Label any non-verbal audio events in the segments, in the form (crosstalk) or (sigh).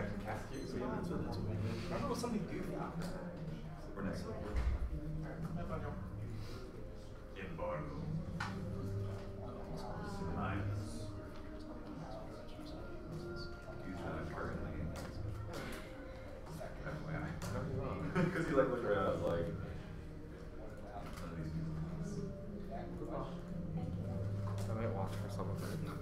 Yeah, that's what that's what I remember something goofy. Or next. Embargo. Because (laughs) he like looked right like I might watch for some of it.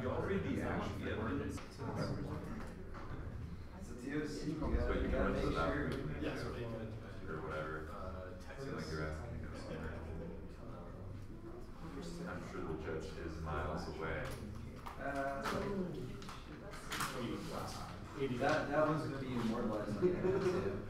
You already But you can or whatever. I'm sure the judge is miles away. That, that one's going to be immortalized.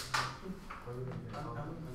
I don't have a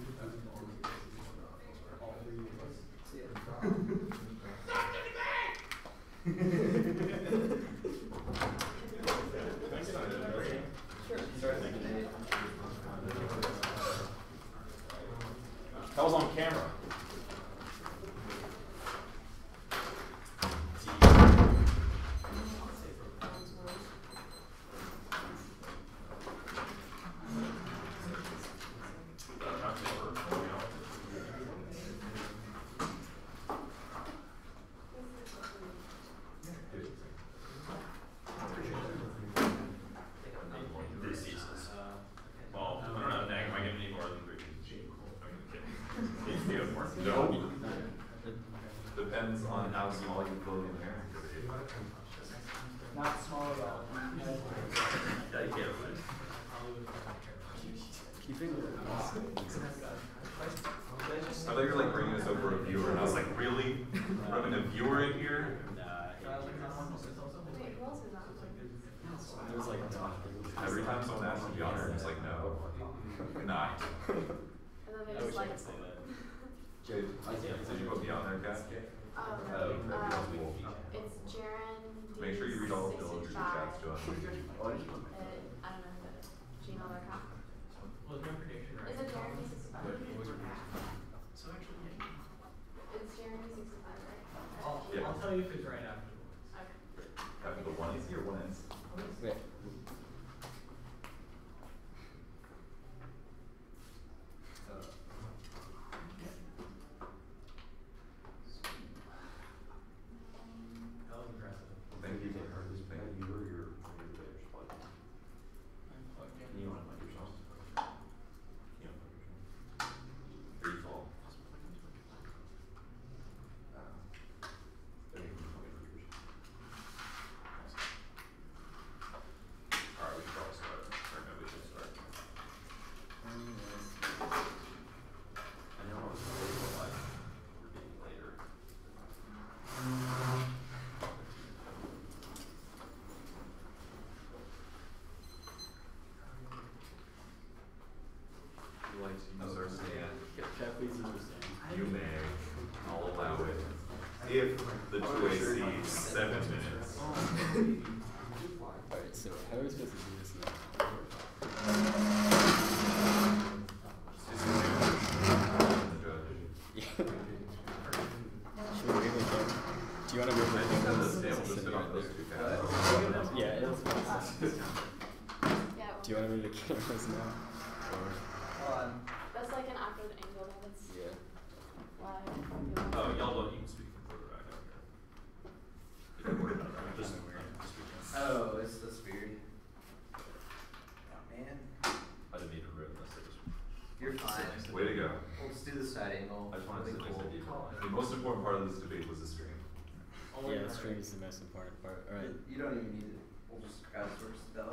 think it's the most important part. All right. You don't even need it. We'll just crowdsource it out.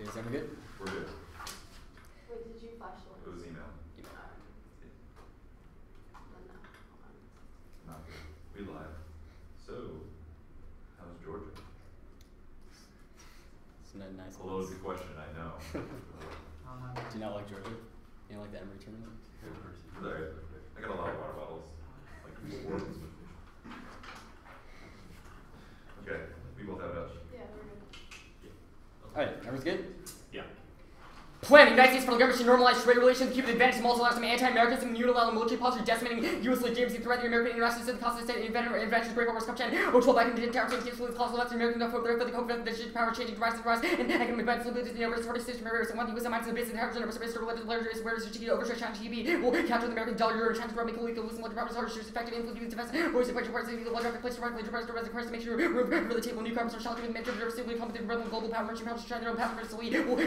Is everyone good? We're good. Wait, did you flash the It was email. Email. Not good. We live. So, how's Georgia? It's not nice. A it's question, I know. (laughs) Do you not like Georgia? You don't like the Emory tournament? Sorry. I got a lot of water bottles. Like. (laughs) Okay, we both have Dutch. Yeah, we're good. All right, everyone's good? Plan. The United States federal government should normalize trade relations, keep an advantage of multilateralism, anti-Americanism, unilateral military policy, decimating U.S. legitimacy, threat the American international system, constant state inventions, great powers, corruption, control back in into terror, change, influence, cause left, American for the hope that the power changing, rise to rise, and economic benefits, liberties, the overseas forty system, barriers, and one thing was U.S. minds, the business, basic heritage, and the religious players, where is the overstretch, on TV, will capture the American dollar, Euro, China's rubbing, illegal, losing, the powers, hardships, effective, influence, defense, voice, pressure, parts, illegal, large, place, right, major, president, president, to make sure, room, for the table, new carpets, or shelter, major, diversity, global power, merchant, power, China, own power, so we will,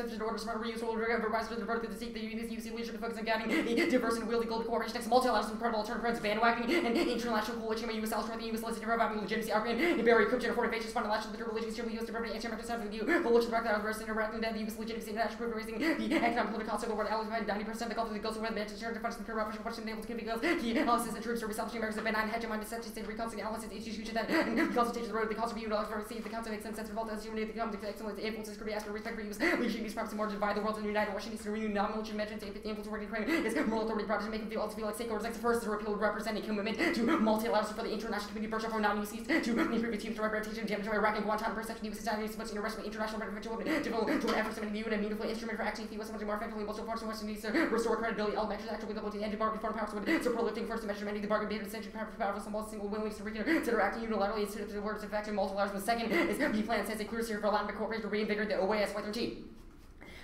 produce about the consumption order, smart reuse, order, rise to the birth of the state, the unity, UC leadership, focus on guiding a diverse and wieldy global cooperation, next multilateral, incredible alternative, bandwagoning, and international coalition, by U.S. Australia, U.S. Lesson, revival, legitimacy, African, and very encryption, afforded faces, fundamental, literal religions, the U.S. Department, anti-American stuff with you, coalition, direct, reverse, interacting, the U.S. legitimacy, international, raising the economic political cost of the world, allies, 90% of the Gulf of the Gulf of the Mediterranean, defense, and current Russian, Russian, able to because key analysis and troops are establishing America's benign hegemony, deception, state, reconstructing analysis, institution, that, and consultation, the road, the cost of you, the council makes sense, sense, revolt, as unity, the economic excellence, influences, could be asked for respect for use, leadership, these properties, more to divide the world and unite Washington, to renew non-military measures, if the influence working crime is moral authority, project to make them feel, to feel like like the first is a repeal representing commitment to multilateralism for the international community, Berkshire for non-UCs, to improve its team's reputation, damage to Iraq and Guantanamo, perception, U.S. society, so much international, international, intervention, to joint efforts to make the UN a meaningful instrument for acting, the U.S. more effectively, multiple forces, Washington needs to restore credibility, all measures actually able to the end bargain foreign powers would support lifting first measure many the bargain bid essential power powerful small single willingness to reconsider acting unilaterally instead of the words effective multilateralism. Second is the plan says a clear series for Latin cooperation to reinvigorate the OAS 513.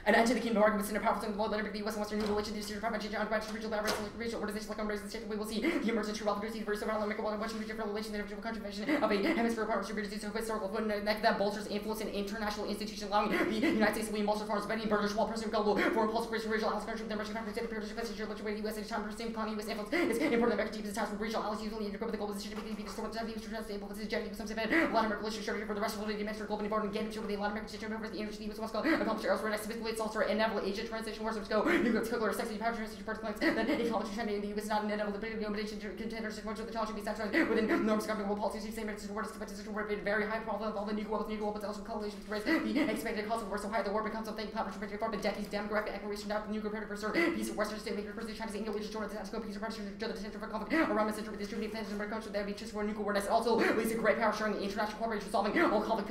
And enter the kingdom of arguments in a powerful single world, the US and Western new religion, the Syrian prophet, change on branch, regional boundaries, regional organizations like Embrace the State, we will see the emergence of wealth, the verse of our American and Western region for relation, the original contribution of a hemisphere power distributed to historical foot, and that bolsters influence in international institutions, allowing the United States to be multiple forms of any burgers, while pursuing global foreign policy, creation, regional allies, country, the state, appears to passage, which way the US at a time pursuing economy, US influence is important American deepest ties with regional allies, usually integrate with the global decision making, be the storm of the future, stable, with the agenda, some event, Latin American relations, for the rest of the dimension, global important, get into the Latin American situation, over the energy, US West Coast, accomplish elsewhere, next, it's also inevitable Asia transition wars which go nuclear particular sexy power transition parts plants then ecology trend in the US not inevitable the big combination contenders much of the technology be satisfied within norms governing world policies same as words to position where very high problem of all the nuclear weapons nuclear weapons also correlation to raise the expected cost of war so high the war becomes something power transition for decades demographic equation out the nuclear predator for peace of western state maker first China's English joint the scope peace of pressure to the potential for conflict around the center of distributing plans and country that would be just for nuclear war also leads to great power sharing the international solving all conflict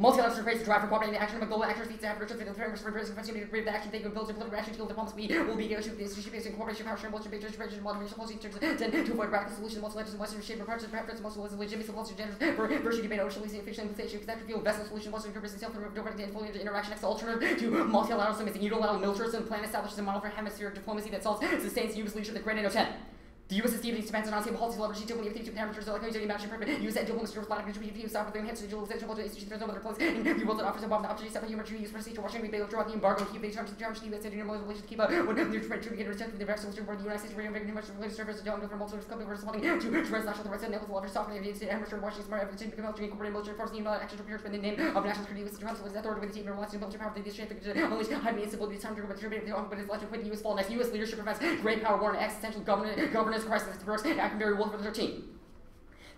Multilateral interface to drive for cooperating action, but global action feats have Richard Fiddle, frameworks for person, function, brave the action, taking builds, political action, skills, diplomacy, will be able to issue based in cooperation, power sharing, multi generation, moderation, policy, terms, ten, to avoid radical solutions, multilateral, western shape, of preference, multiple legitimacy, of multi genders, for virtue debate, ocean, leasing, fiction, inflation, conception, field, vessel solution, multi purpose, self, and direct influence, interaction, next alternative to multilateral, missing unilateral militarism, plan establishes a model for hemispheric diplomacy that solves, sustains U.S. leadership, the Grand NATO 10. The U.S. is deeply expensive on unstable policy leverage, typically if the are like using matching perfect use that diplomacy to respond to GPU software to enhance digitalization of institutions there's no other place in the world that offers above the opportunity by human to use to Washington to draw the embargo keep the terms of the U.S. and normal relations to keep up when the trend to begin respect the rest of the the United States reinventing much related services to for multiple company for responding to transnational threats and of leverage software the state amateur Washington smart evidence to become military incorporating military force the unilateral action to appear within the name of national security U.S. terms with authority with the team and relations military power the to unleash high instability time to distribute the but it's electric with the U.S. fall next U.S. leadership prevents great power war and existential governance governance crisis acting very well for the team.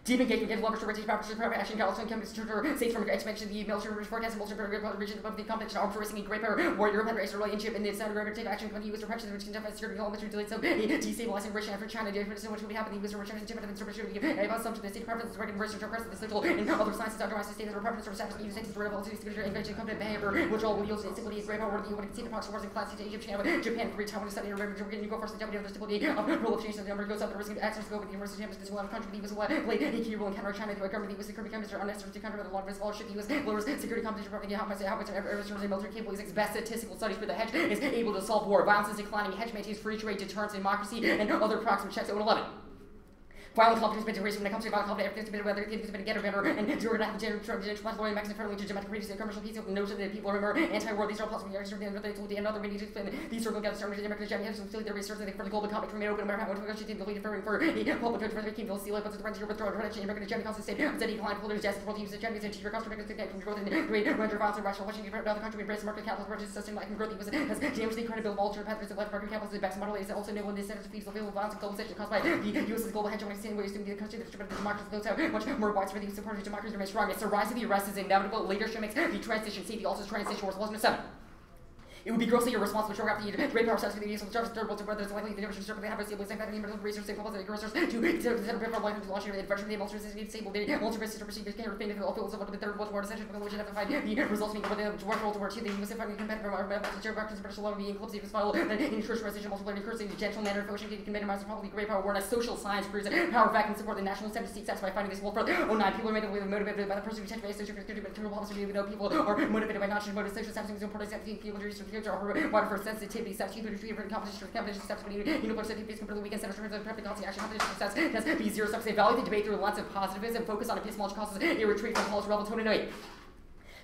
Deep engagement to British power to private action, Galatian companies to states from expansion of the military forecast and military region above the competition armed forcing a great power war Europe race relationship in the Southern Arabian take action when US repression which can defend security elements to delete some destabilizing Russia after China did which would happen the US to different interpretation of the about some to the state preference working to oppress the social and other sciences under the state a preference or status United States rebel to security invention competent behavior which all will yield instability great power the UN can see the proxy wars in class to Egypt China Japan three Taiwan Saudi Arabia Germany you go first the deputy of the stability of rule of change the number goes up the risk of access go with the university this will have a country the US will a key role in counter China the government, the U.S. security companies are unnecessary to counter with a lot of risk. All ship the U.S. lowers security competition, providing how much, how much every source of military capable is best statistical studies for the hedge is able to solve war. Violence is declining. Hedge maintains free trade, deterrence, democracy, and other proximate checks. 011. Violent conflict has been erased when it comes to violent conflict. Everything's been whether it's been get or better, and you're gonna have to generate lawyer Mexican friendly to Jamaica previous commercial peace. The notion that people remember anti-war. These are possible areas of the and other media to these circle of the American Jamaica has completely their research for the global conflict from open America. What we to lead for for the public good for the kingdom. See like what's the frontier withdrawal protection. American Jamaica constant state. Steady decline. Political justice. World use of Jamaica and cheaper customer because from growth and great of violence and rational watching another country embrace market capital purchase system like growth was has the credibility of alternative pathways of left market capital. The best model is also enabling the incentives to feed the violence and globalization caused by the U.S.'s global hegemony. Same ways to the country that democracy those have much more widespread use of party democracy remains strong. It's the rise of the arrest is inevitable. Leadership makes the transition. See the also transition wars 2007. It would be grossly irresponsible to grab the great power sets for the use of justice durable to whether it's likely the difference between a stable same fact the research stable positive research to consider consider prefer life to launch an adventure the multi stable the multi resistant to perceive care of all fields of the third world war essential which have to find the results being with the world war two the most effective competitive environment to back to special level being clubs even file then in church resistant multiple the gentle manner of ocean can minimize probably great power awareness social science proves power and support the national incentive to seek satisfy finding this world for oh nine people are made motivated by the person who tech based social security but criminal policy even though people are motivated by not just motive social satisfaction important people to future or water for sensitivity steps keep for competition for competition steps when you uniform safety based for the weekend center terms of prep policy action competition success test B zero steps value the debate through lots of positivism focus on epistemological causes a retreat from Paul's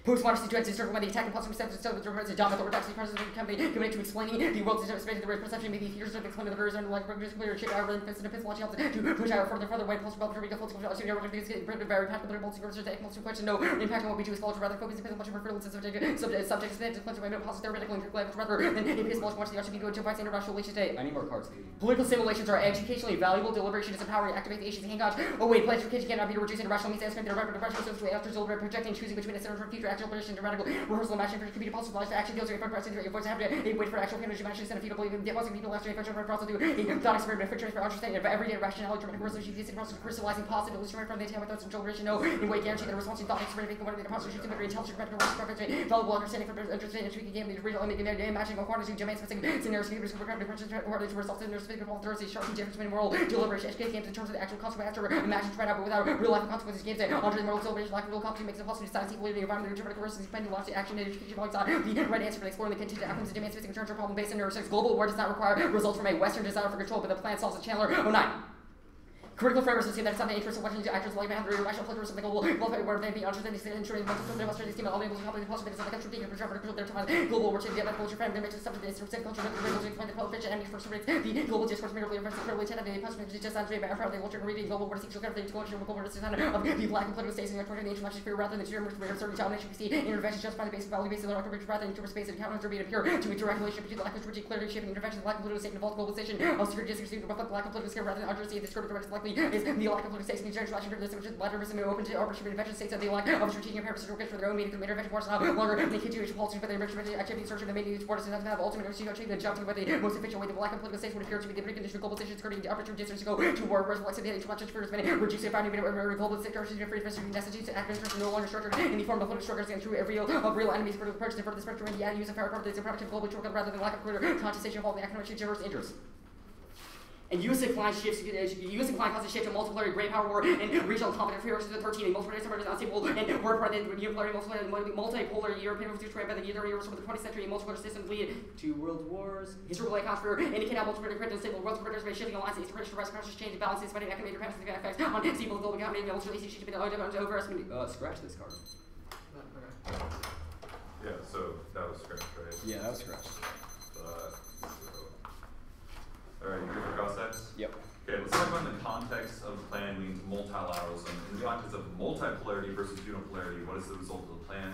rebel 29 Postmodern situations circle when the attack and possible steps to the to dominant orthodoxy presence of the company committed to explaining the world's space the right perception maybe features of explaining the version like just clear shit out and fits in epistemology helps to push out further further away post rebel to regal full to to get very practical the multi versions the most question no impact on what we do is culture rather focus epistemology for frivolous subject subject subjects that displays by no positive theoretical and language rather than epistemology watch the RCB go to fight international relations today I need more cards. Political simulations are educationally valuable. Deliberation is empowering. Activate the Asians and Hancock. Oh wait, pledge education cannot be reduced into rational means and strength. The rapid depression to after deliberate projecting, choosing between a center for future actual position radical rehearsal matching for computer pulse supplies action deals. Your present your voice have to wait for actual matching instead of fetal believing. Depositing people last year. Function process a thought experiment for transfer understanding of everyday rationality. Dramatic resolution. Using process crystallizing possibilities from the time without some deliberation. No, in way guarantee the response thought experiment. One of the process using very intelligent critical reference. Valuable understanding for understanding and tweaking game. The real imagining of quantities. Domain specific scenarios. Figures. Differences. Results in their specific Thursday. Sharp and difference between moral deliberation, education games in terms of the actual consequence after imagine spread out, but without real life consequences. Games that under the moral celebration, lack of real competition makes it possible to decide equally the environment, the determinate courses, spending lots of action, education points on the right answer for exploring the contingent outcomes of demands facing returns problem based on neuroscience. Global war does not require results from a Western desire for control, but the plan solves a Chandler 09. Critical frameworks assume that it's not the interest of watching actors like through rational pleasure something global global where they be understanding the ensuring most of the Australian scheme all able to help the possibilities of the country being a their time global war change the culture frame makes it subject to the specific culture that able to explain the coefficient enemies for rates the global discourse merely offensive privilege and the possibility just as by apparently culture reading global war sexual the culture global war of the black and political states in the the international sphere rather than the german sphere certain domination we see intervention just by the basic value based on the record rather than to space and counter to be appear to a direct relationship between the lack of rigid clearly shaping intervention black and political state involved globalization of security to reflect black and political scale rather than understate the scope of direct is the lack of political states in general action for this which is open to arbitrary intervention states that they lack of strategic and purposes for their own meaning intervention force not longer the continuation policy for the enrichment activity search of the main support does not have ultimate receive achieve the job to the most efficient way the black and political states would appear to be the precondition of globalization skirting the arbitrary distance to go to war to much for as many reduce the founding global security free free necessity to act interest no longer structured in the form of political structures and true real of real enemies for the purchase for the spectrum and the use of power properties and productive global rather than lack of greater contestation involving economic diverse interests. And US decline shifts US decline causes a shift to multipolarity, great power war, and regional conflict free versus the 13, and multipolarity submarines unstable, and word part of the unipolarity, multipolar, multipolar European refugees trade by the either years from the 20th century, and multipolar systems lead to world wars. Historical accounts for indicate how multipolar credit unstable world predators by shifting alliances, integration, rest, pressures, change, and balance, spreading economic dependence, and effects on stable global economy, and ultimately should be the overestimate. Uh, scratch this card. Yeah, so that was scratched, right? Yeah, that was scratched. But, so. Alright, you good for cross X? Yep. Okay, let's talk about in the context of the plan means multilateralism. In the context of multipolarity versus unipolarity, what is the result of the plan?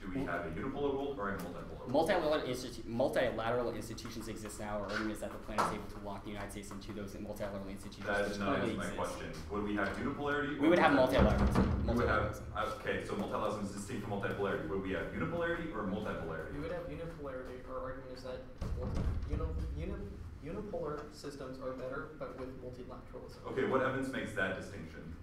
Do we have a unipolar world or a multipolar world? Multilateral, institu- multilateral institutions exist now. Our argument is that the plan is able to lock the United States into those multilateral institutions. That which not my exist. question. Would we have unipolarity? We would have multipolarity? multilateralism. We would have, uh, okay, so multilateralism is distinct from multipolarity. Would we have unipolarity or multipolarity? We would have unipolarity. Our argument is that multi, uni, uni, unipolar systems are better, but with multilateralism. Okay, what evidence makes that distinction?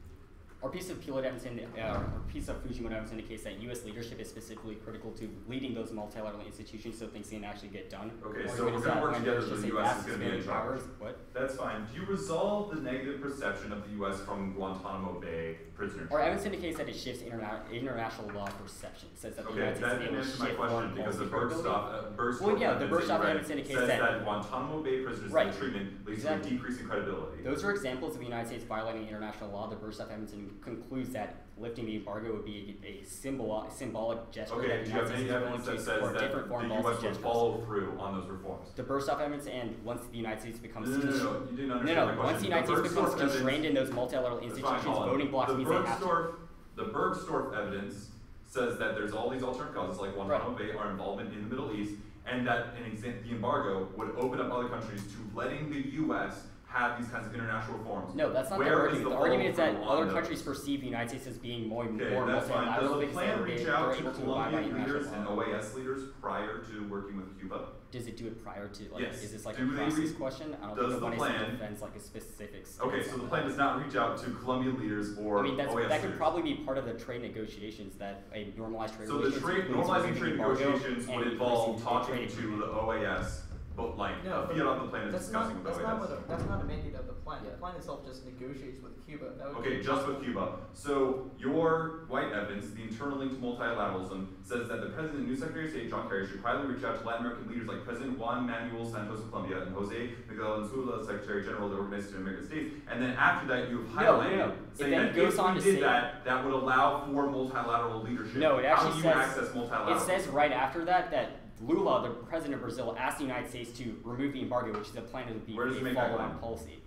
Our piece of Peel evidence, in, uh, our piece of Fujimoto evidence indicates that U.S. leadership is specifically critical to leading those multilateral institutions so things can actually get done. Okay, Our so we're gonna work together so the US is gonna be in charge. What? That's fine. Do you resolve the negative perception of the U.S. from Guantanamo Bay prisoners? Our evidence indicates that it shifts interna- international law perception. It says that the Okay, United States that is didn't able to answer my shift question foreign because the policy Bergstoff, credibility. uh, Bergstoff Well, yeah, the evidence Bergstoff that evidence indicates says that- that Guantanamo Bay prisoners' Right. treatment leads Exactly. to a decrease in credibility. Those are examples of the United States violating international law. The Bergstoff evidence concludes that lifting the embargo would be a, a symbol, symbolic gesture Okay, that do you have United any States is willing evidence that says that different the policy U.S. would follow through on those reforms? The Bergstoff evidence, and once the United States becomes No, no, no, no, you didn't no, understand no, question. once the United States becomes constrained in those multilateral institutions, voting blocks the means they have to. The Bergsdorf evidence says that there's all these alternate causes like Guantanamo Bay, our involvement in the Middle East, and that an exa- the embargo would open up other countries to letting the U.S. have these kinds of international reforms. No, that's not Where the argument. the The, argument is that other those? countries perceive the United States as being more, Okay, more that's fine. Does the plan reach out to Colombian leaders and. OAS leaders prior to working with Cuba? Does it do it prior to like? Yes. Is this like Do a process question? I don't does think the plan- defends like a specific. Okay, so the plan does not reach out to Colombian leaders or I mean, that's, OAS that could leaders. probably be part of the trade negotiations that a normalized trade So the trade, normalizing trade negotiations would involve talking to the OAS, but like, No, a but fiat on the plan is That's discussing not, with that's not OAS. what, a- that's not a mandate of the plan. The Yeah. plan itself just negotiates with Cuba. That would Okay, be just with Cuba. So your white evidence, the internal link to multilateralism, says that the president and new Secretary of State John Kerry should quietly reach out to Latin American leaders like President Juan Manuel Santos of Colombia and Jose Miguel Insulza, Secretary General of the Organization of American States, and then after that you have No, no, highlighted no. Saying that goes if on we did say- that, that would allow for multilateral leadership. No, it How actually do you says- access multilateralism? It says right after that that Lula, the president of Brazil, asked the United States to remove the embargo, which is a plan to be Where does a follow-on policy.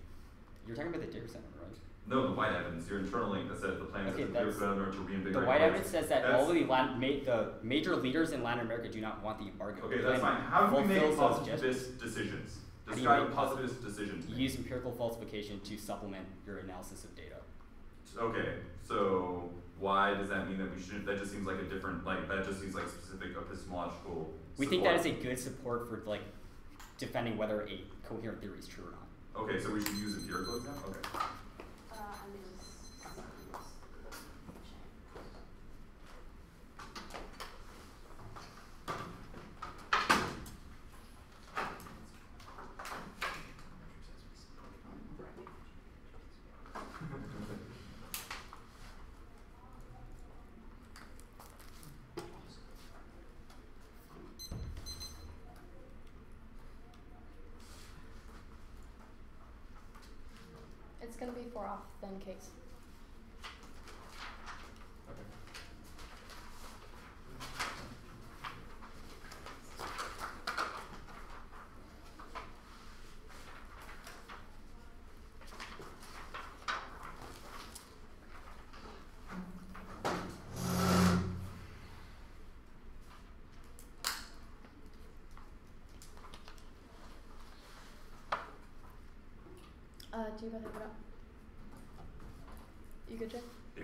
You're talking about the Dare Center, right? No, the white evidence, your internal link that says the plan Okay, is that's- to reinvigorate. The white evidence says that all of the, Latin, ma- the major leaders in Latin America do not want the embargo. Okay, that's fine. How do we make positivist decisions? How do you Describe make positivist decisions. You use empirical falsification to supplement your analysis of data. Okay, so why does that mean that we should? That just seems like a different, like that just seems like specific epistemological. We think that is a good support for like defending whether a coherent theory is true or not. Okay, so we should use empirical example. Okay. Uh, I lose. It's gonna be four off then case. Uh, do you have it up? Good, Jay?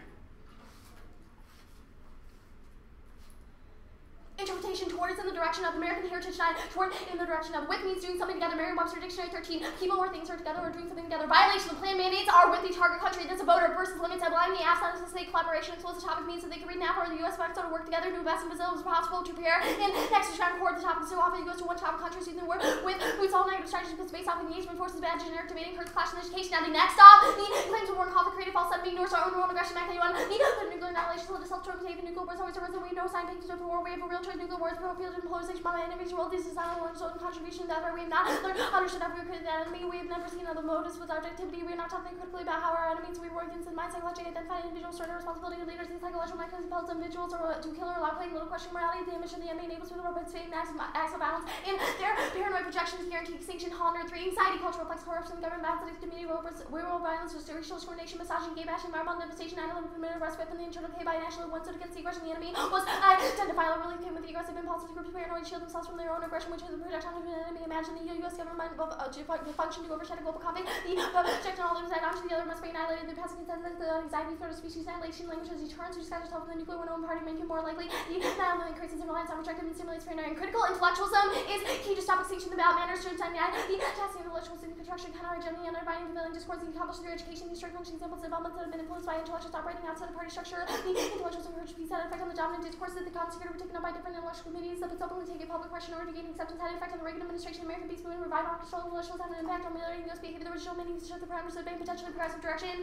Interpretation towards in the direction of American Heritage Night, toward in the direction of with means doing something together, Merriam-Webster Dictionary 13, people more things are together or doing something together. Violation of plan mandates are with the target country that's a voter versus limits of allowing the absence of state collaboration explicit topic means that they can read NAFTA or the US Mexico to work together to invest in Brazil as possible to prepare in next round court the topic so often it goes to one topic country the word with who's all negative strategies but space off engagement forces bad generic debating hurts clash in education. Now the next stop the claims of war and conflict created false ignores our own world aggression back anyone the the annihilation the self-term the nuclear wars always arisen we know sign things of war we have a real trade nuclear wars pro field and polarization by my enemies world this is not a own contribution that we have not learned how we created that enemy we have never seen other motives with our activity we are not talking critically about how our enemies we work against in mind psychology identify individuals certain responsibility of leaders and psychological mechanisms impels individuals or to kill or allow playing little question morality the emission of the enemy enables for the robots fame acts of, acts of violence in their paranoid projections guarantee extinction honor three anxiety cultural flex corruption government balance community rural violence racial discrimination misogyny gay bashing environmental devastation 9-11 permitted arrest weapon the internal K by national one stood against the aggression. Of the enemy was identified relief came with the aggressive impulses groups paranoid shield themselves from their own aggression which is the projection of an enemy. Imagine the US government of uh, to function to overshadow global conflict the uh, project all that onto the other must be annihilated. The passing consensus the anxiety threat of species annihilation language languages deterrence which scatters yourself in the nuclear one party make you more likely. The only increases in reliance on rejected and stimulates paranoia and critical intellectualism is key to stop extinction about manners to understand the testing of intellectuals in construction counter and undermining prevailing discourse. And accomplished through education these strict functions examples of developments that have been influenced by intellectuals operating outside the party structure the intellectuals encourage peace had an effect on the dominant discourse that the secret were taken up by different intellectual communities that it's openly taken public question in order to gain acceptance had an effect on the Reagan administration American peace movement revive our control of intellectuals had an impact on military US behavior the original meanings to the parameters of the potentially progressive direction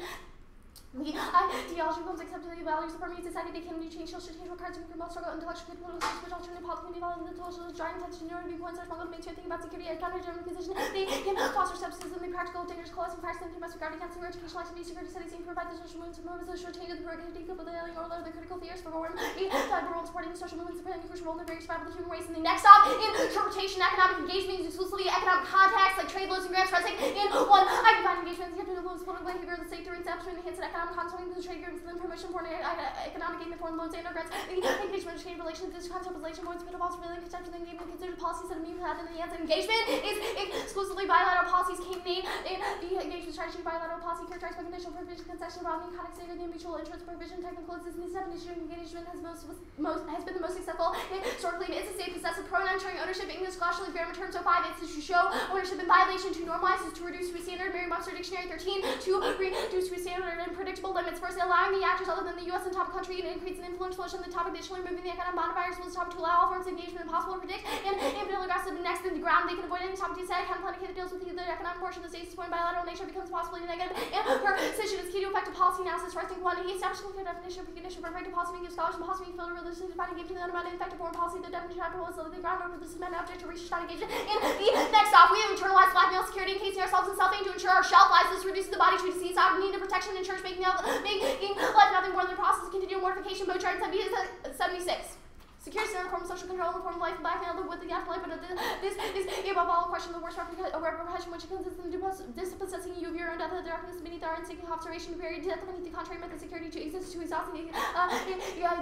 the ideology becomes the values that permeate society they can be changed social change requires a promote struggle intellectual political which alternative politics can be in the social drawing attention to viewpoints are smuggled mainstream thinking about security and counter German position. They can foster substances and the practical dangerous cause and practice and regard against the educational activity security studies and provide the social movements and movements that change the productivity of the alien or the critical theories for war the cyber world supporting the social movements playing a crucial role in the very survival of the human race. And the next stop in interpretation economic engagement exclusively economic context like trade loans and grants resting in one. I define engagement as the political behavior of the state during establishment and hits an economic Um, economic consequences of trade and then promotion for economic the foreign loans and regrets, the engagement of trade relations, this contemplation, points, bit of also really and then considered policies that mean without the answer. Engagement is exclusively bilateral policies came name in the engagement strategy bilateral policy characterized by conditional provision, concession, conduct, stated the mutual interest provision, technical assistance, definition, engagement has most, most has been the most successful historically its state possessive pronoun sharing ownership, English scholarly grammar term, so five, it's to show ownership in violation, to normalize is to reduce to a standard, Merriam-Webster Dictionary 13, to reduce to a standard and predictable limits, first allowing the actors other than the U.S. and topic country to increase and influence solution the topic, additionally removing the economic modifiers was topic to allow all forms of engagement impossible to predict, and impotently aggressive next in the ground, they can avoid any topic to say, kind of planning deals with the economic portion of the state's point bilateral nature becomes possibly negative, and precision is key to effective policy analysis, resting one, he established a definition of precondition for effective policy making scholars and policy making field religion defining gave to the undermining effective foreign policy, the definition of was the groundwork for this amendment object to research not engagement, and the next off, we have internalized blackmail security, encasing ourselves in self-aid to ensure our shelf lives. This reduces the body to disease. Out need of protection, ensures making, making life nothing more than a process of continual mortification. Mode chart 76. Security center form social control the form of life and blackmail with the afterlife, but this is above all a question of the worst repercussion which consists in dispossessing you of your own death of the darkness beneath our unseeking observation period death beneath the contrary method security to exist to exhausting uh,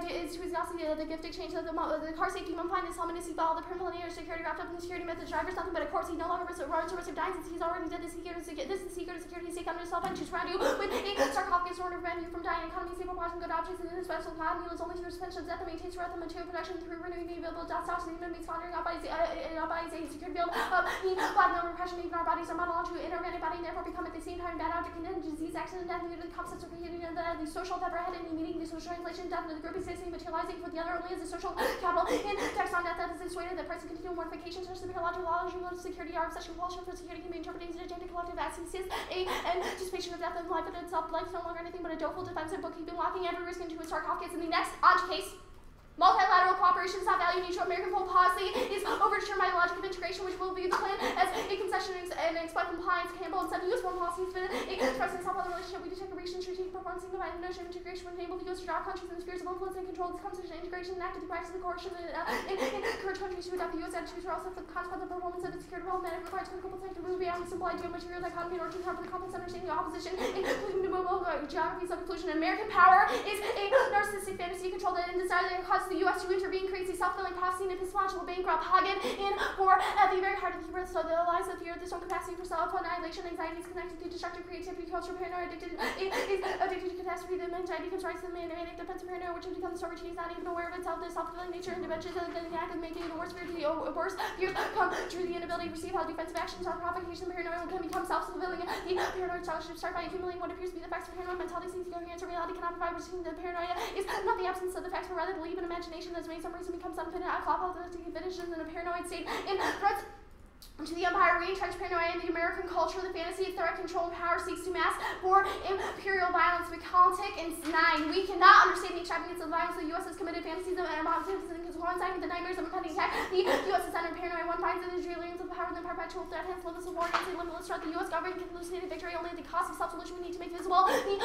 is to exhausting the, the gift exchange of the, the car safety mum find this ominous all the permanent security wrapped up in the security method driver's nothing but a corpse he no longer runs the risk of dying since he's already dead this secret this is the secret of security seek under himself and to surround you with a sarcophagus in order to prevent you from dying economy stable and good objects and a special cloud kneels only through suspension of death that maintains throughout the material production through renewing the available dust oxygen and means pondering out by his, uh, out by his secure build of he black no repression even our bodies are not modeled to inorganic body and therefore become at the same time bad object and then disease accident death due to the concepts of creating the, the social pepperhead and meaning the social translation death the group existing materializing for the other only as a social capital in text on death that is dissuaded that of continual mortification such as the biological logical security our obsession compulsion for security can be interpreted as a gender collective absences a and anticipation of death of life in itself life is no longer anything but a doleful defensive bookkeeping locking every risk into a sarcophagus in the next on case Multilateral cooperation is not value neutral. American foreign policy is overturned by the logic of integration, which will be the plan as a concession and expect compliance. Campbell and said U.S. foreign policy has been expressed in some other relationship. We detect a recent strategic performance signified the notion of integration when enable the U.S. to draw countries in the spheres of influence and control. This comes to integration and active practice of coercion and, uh, encourage countries to adopt the U.S. attitudes are also the consequence of the performance of its development. It requires critical to move beyond the simple idea of material dichotomy in order to cover the complex understanding of opposition, including the mobile uh, geographies of inclusion. American power is a narcissistic fantasy controlled and desire that causes the U.S. to intervene creates a self-filling prophecy and epistemological bankrupt Hagen in for at the very heart of the Hebrew so the lies of fear, the own capacity for self-annihilation, anxiety is connected to destructive creativity, culture, paranoia, addicted is addicted to catastrophe, the anxiety gives rise to the manic defensive paranoia, which has become the story routine, not even aware of itself, the self-fulfilling nature and dimensions of the of making it worse, fear to the worse, fears come through the inability to perceive how defensive actions are provocation, paranoia can become self-fulfilling, the paranoid scholarship start by accumulating what appears to be the facts of paranoid mentality, seems coherence or reality cannot provide between the paranoia is not the absence of the facts, but rather the leap in imagination that's made some reason becomes unfitted alcoholistic finishes in a paranoid state. In threats to the empire, re-entrenched paranoia in the American culture, the fantasy of threat, control, and power seeks to mask for imperial violence. McContick and nine. We cannot understand the extravagance of violence the U.S. has committed, fantasies of animosities and coincide with the nightmares of impending attack. The U.S. is under paranoia. One finds that Israeli aliens of power and the perpetual threat, hence limitless war against a limitless threat. The U.S. government can hallucinate victory only at the cost of self-solution. We need to make visible the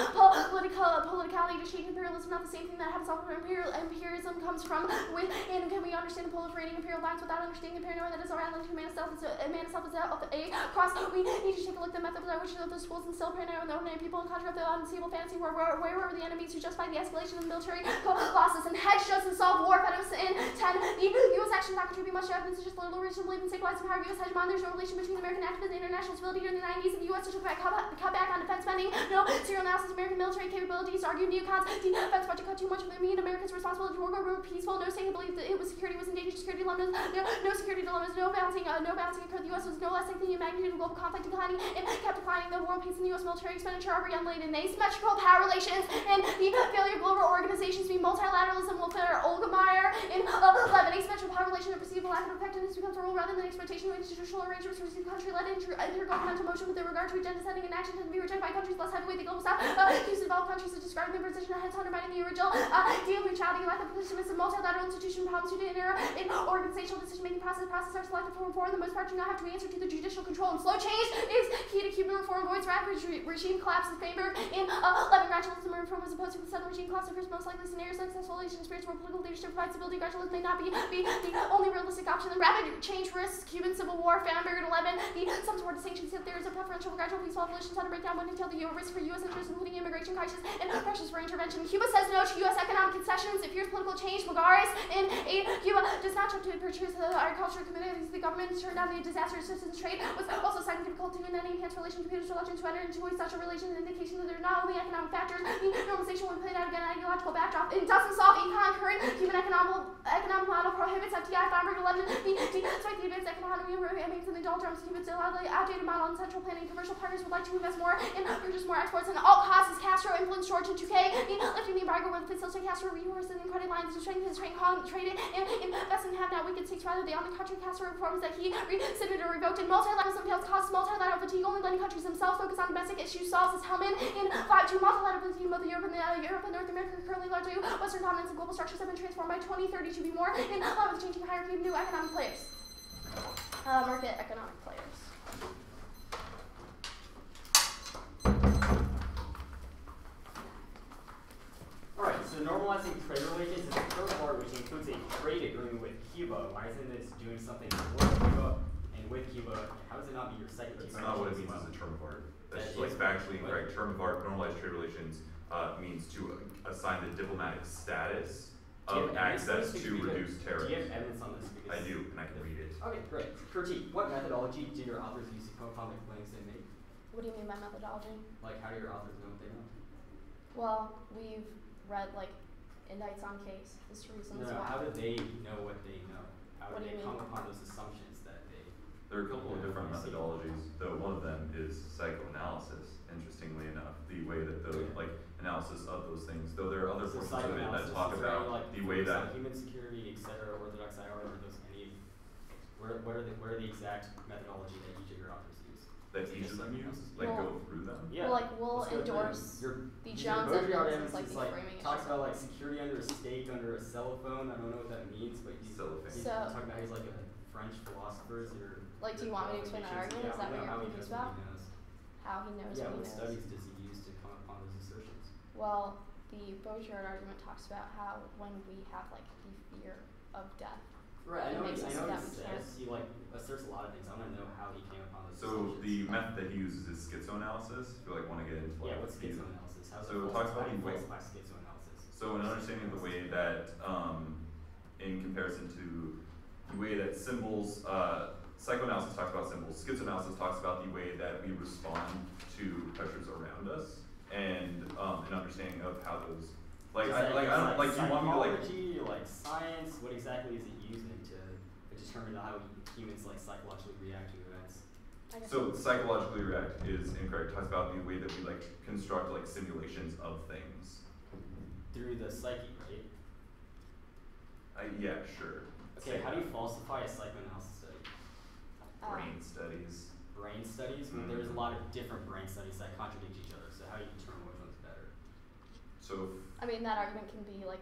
political politicality to shake imperialism, not the same thing that happens often imperial imperialism comes from with and can we understand the proliferating imperial violence without understanding the paranoia that is around to man itself a man itself is of a cross. We need to take a look at the methods by which the schools instill paranoia the ordinary people and conjure up the unstable fantasy where, where, where were the enemies who justify the escalation of the military losses and hedge doesn't solve war but in 10 the U.S. action not contribute much to evidence just little reason to believe in stabilizing power U.S. hegemon there's no relation between American activism and international stability during the 90s and the U.S. to cut, cut back on defense spending no serial analysis of American military capabilities argue neocons defense budget cut too much mean Americans responsibility for war peaceful no saying believe that it was security was endangered security dilemmas no, no security dilemmas no balancing uh, no balancing the U.S. was no less than the magnitude of global conflict declining and kept declining the world peace in the U.S. military expenditure are unrelated in asymmetrical power relations and the failure of global organizations to be multilateralism will fit Olga Meyer in uh, 11 asymmetrical power relation and perceived lack of effectiveness becomes a rule rather than expectation of institutional arrangements for country-led inter intergovernmental motion with regard to agenda setting and action to be rejected by countries less heavyweight the global south uh, use developed countries to describe their position hence undermining the original uh, deal neutrality lack of participants in multilateral institution problems due to inner in organizational decision-making process process are selected for for the most part do not have to answer to the judicial control and slow change is key to Cuban reform avoids rapid re regime collapse in Feinberg in uh, 11 Grant gradualism or reform was opposed to the Southern regime class first most likely scenario successful relation spiritual and political leadership provides stability. Gradualism may not be, be the only realistic option. The rapid change risks Cuban Civil War, famine, American 11, the some sort of sanctions if there is a preferential gradual peaceful evolution how to break down would entail the risk for U.S. interests, including immigration crisis and pressures for intervention. Cuba says no to U.S. economic concessions. It fears political change. Mugares in a Cuba does not try to purchase the agricultural communities. The government turned down the disaster assistance trade was also citing difficulty in any enhanced relation between reluctant to enter into such a relation an indication that there are not only economic factors, normalization when played out again an ideological backdrop. It doesn't solve econ current Cuban economic economic model prohibits FDI Feinberg 11 the despite the advanced economy aims in the doldrums Cuba's outdated model and central planning commercial partners would like to invest more in purchase more exports and all costs Castro influenced Georgia 2K lifting the embargo would facilitate Castro reinforcing credit lines to strengthen his trade trade and invest in have now weakened states rather than on the country Castro reforms that he rescinded or revoked and multilateralism entails costs multilateral fatigue only letting countries themselves focus on domestic issues solves as Hellman in 5 2 multilateral fatigue both Europe and uh, Europe and North America currently largely Western continents and global structures have been transformed by 2030 to be more in line with changing hierarchy of new economic players. Uh, market economic players. Alright, so normalizing trade relations is the third part, which includes a trade agreement with Cuba. Why isn't this doing something for Cuba and with Cuba? How does it not meet your second That's not what it means as as a term of art. That's That just like is- factually what? incorrect. Term of art, normalized trade relations, uh, means to assign the diplomatic status of have evidence on access to Because- reduce tariffs. Do you have evidence on this? Because I do, and I can read it. Okay, great. Critique. What methodology do your authors use to come upon the claims they make? What do you mean by methodology? Like, how do your authors know what they know? Well, we've read like indicts on case, histories and No, so no, how do they know what they know? How What do do they you come mean? upon those assumptions that they? There are a couple of different methodologies, though one of them is psychoanalysis, interestingly enough, the way that the, Okay. like, analysis of those things, though there are other So portions of it that psychoanalysis, talk is any, about like, the way focus on that, human security, et cetera, orthodox IR, or those any, where, where are the, where are the exact methodology that each of your authors use? that Is it each just of them use, psychoanalysis? like, go through them. Yeah. Well, like, we'll let's go through them. endorse Your- the your Jean Baudrillard evidence like, the like, framing talks about like security under a stake, under a cellophane, I don't know what that means, but he's, Cellophane. he's talking about he's like a French philosophers or. Like, do you want me to explain that argument? Is that what you're confused about? How he knows Yeah, what he what knows. studies does he use to come upon those assertions? Well, the Baudrillard argument talks about how when we have like the fear of death, Right, I know, makes he, I know that he says, he like asserts a lot of things, I wanna know how he came upon those So assumptions. the method that he uses is schizoanalysis, if you like wanna get into like. Yeah, what's schizoanalysis? How's So it it talks falsify, about how do you the way- falsify schizoanalysis? So an understanding of the way that, um, in comparison to the way that symbols, uh, psychoanalysis talks about symbols, schizoanalysis talks about the way that we respond to pressures around us, and, um, an understanding of how those, like, I, like, I don't, like, do you want me to like, Psychology, like science, what exactly is it using to determine how humans like psychologically react to events? So psychologically react is incorrect, talks about the way that we like construct like simulations of things. Through the psyche, right? I, yeah, sure. Okay, how do you falsify a psychoanalysis study? um, Brain studies. Brain studies? I mean, there's a lot of different brain studies that contradict each other, so how do you determine which one's better? So I mean, that argument can be like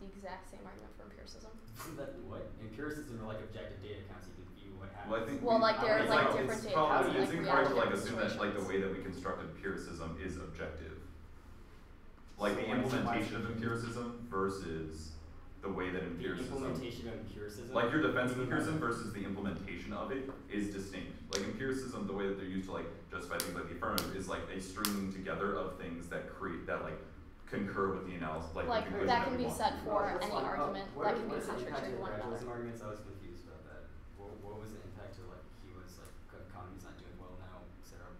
the exact same argument for empiricism. (laughs) that what? Empiricism are like objective data accounts you can view what happens. Well, I think Well, we- like, there are, it's like, it's different data probably- accounts and, it's like, incorrect to like assume that like the way that we construct empiricism is objective. Like the So why is it- why is implementation of empiricism versus the way that The empiricism. implementation of empiricism. Like your defense of do you mean by empiricism versus the implementation of it is distinct. Like empiricism, the way that they're used to like justify things like the affirmative is like a stringing together of things that create that like concur with the analysis, like, Like, the conclusion that that can be want. set for Well, any fine. Uh, argument what that can what be is the impact contradictory of to one another. gradualism arguments? I was confused about that. What, what was the impact of like he was like the economy's not doing well now, et cetera.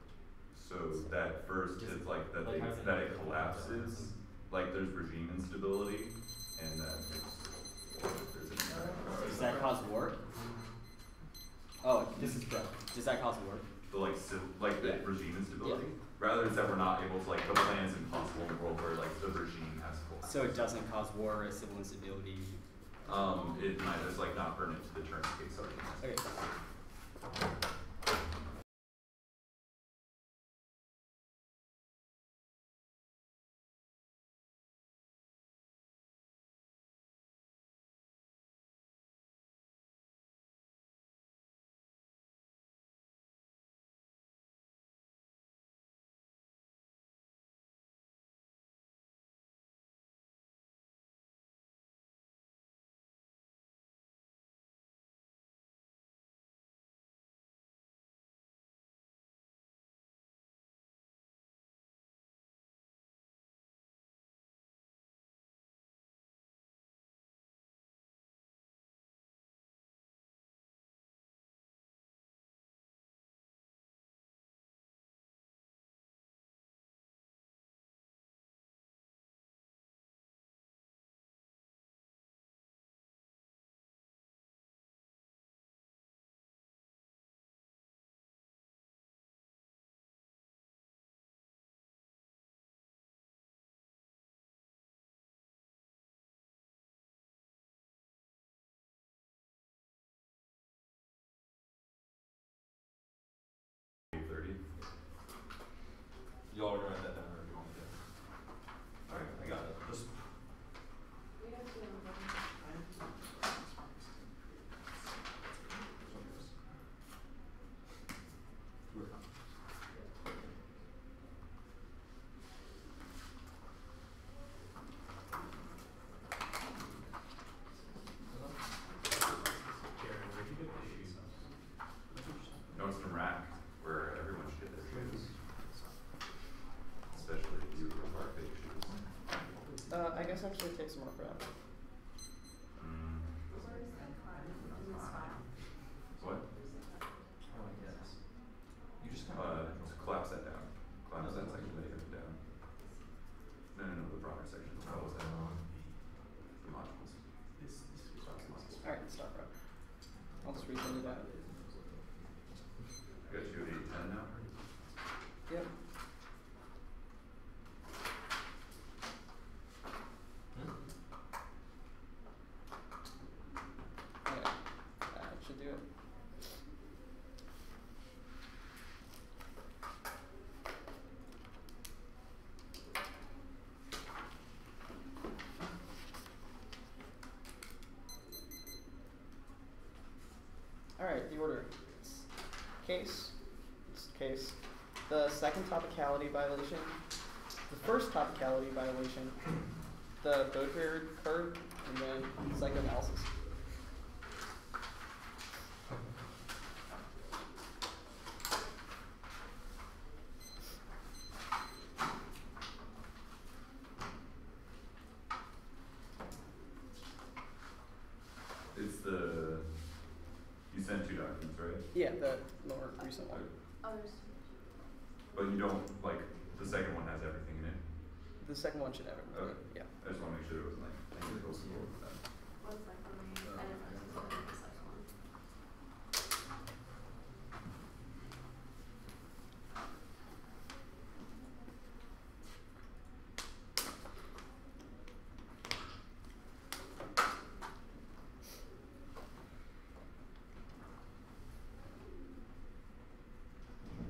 So that first Just is like that like they, it that it collapses, like there's regime instability, and that there's, there's a, Does that cause war? Oh, this is bro. Does that cause war? the like like the Yeah. regime instability. Rather it's that we're not able to like the plan is impossible in a world where like the regime has collapsed. So it doesn't cause war or civil instability. Um, it might just like not pertinent to the term case. Okay. Guess actually takes more that. Mm. What? Oh, I guess. You just kind Uh, of. to collapse that down. Collapse that section that you have down. No, no, no, the broader section. What was that? The modules. This, this is what I was- Alright, start bro. I'll just resend it out. I got you at eight ten now. Yep. Yeah, that should do it. Alright, the order. It's case, it's case. The second topicality violation, the first topicality violation, the Baudrillard curve, and then psychoanalysis. It's the, you sent two documents, right? Yeah, the more recent one. Others. But you don't, like, the second one has everything in it. The second one should have it. Okay. Yeah. I just wanna make sure there wasn't like, technical support with that. What's that for me? I didn't know this was the second one.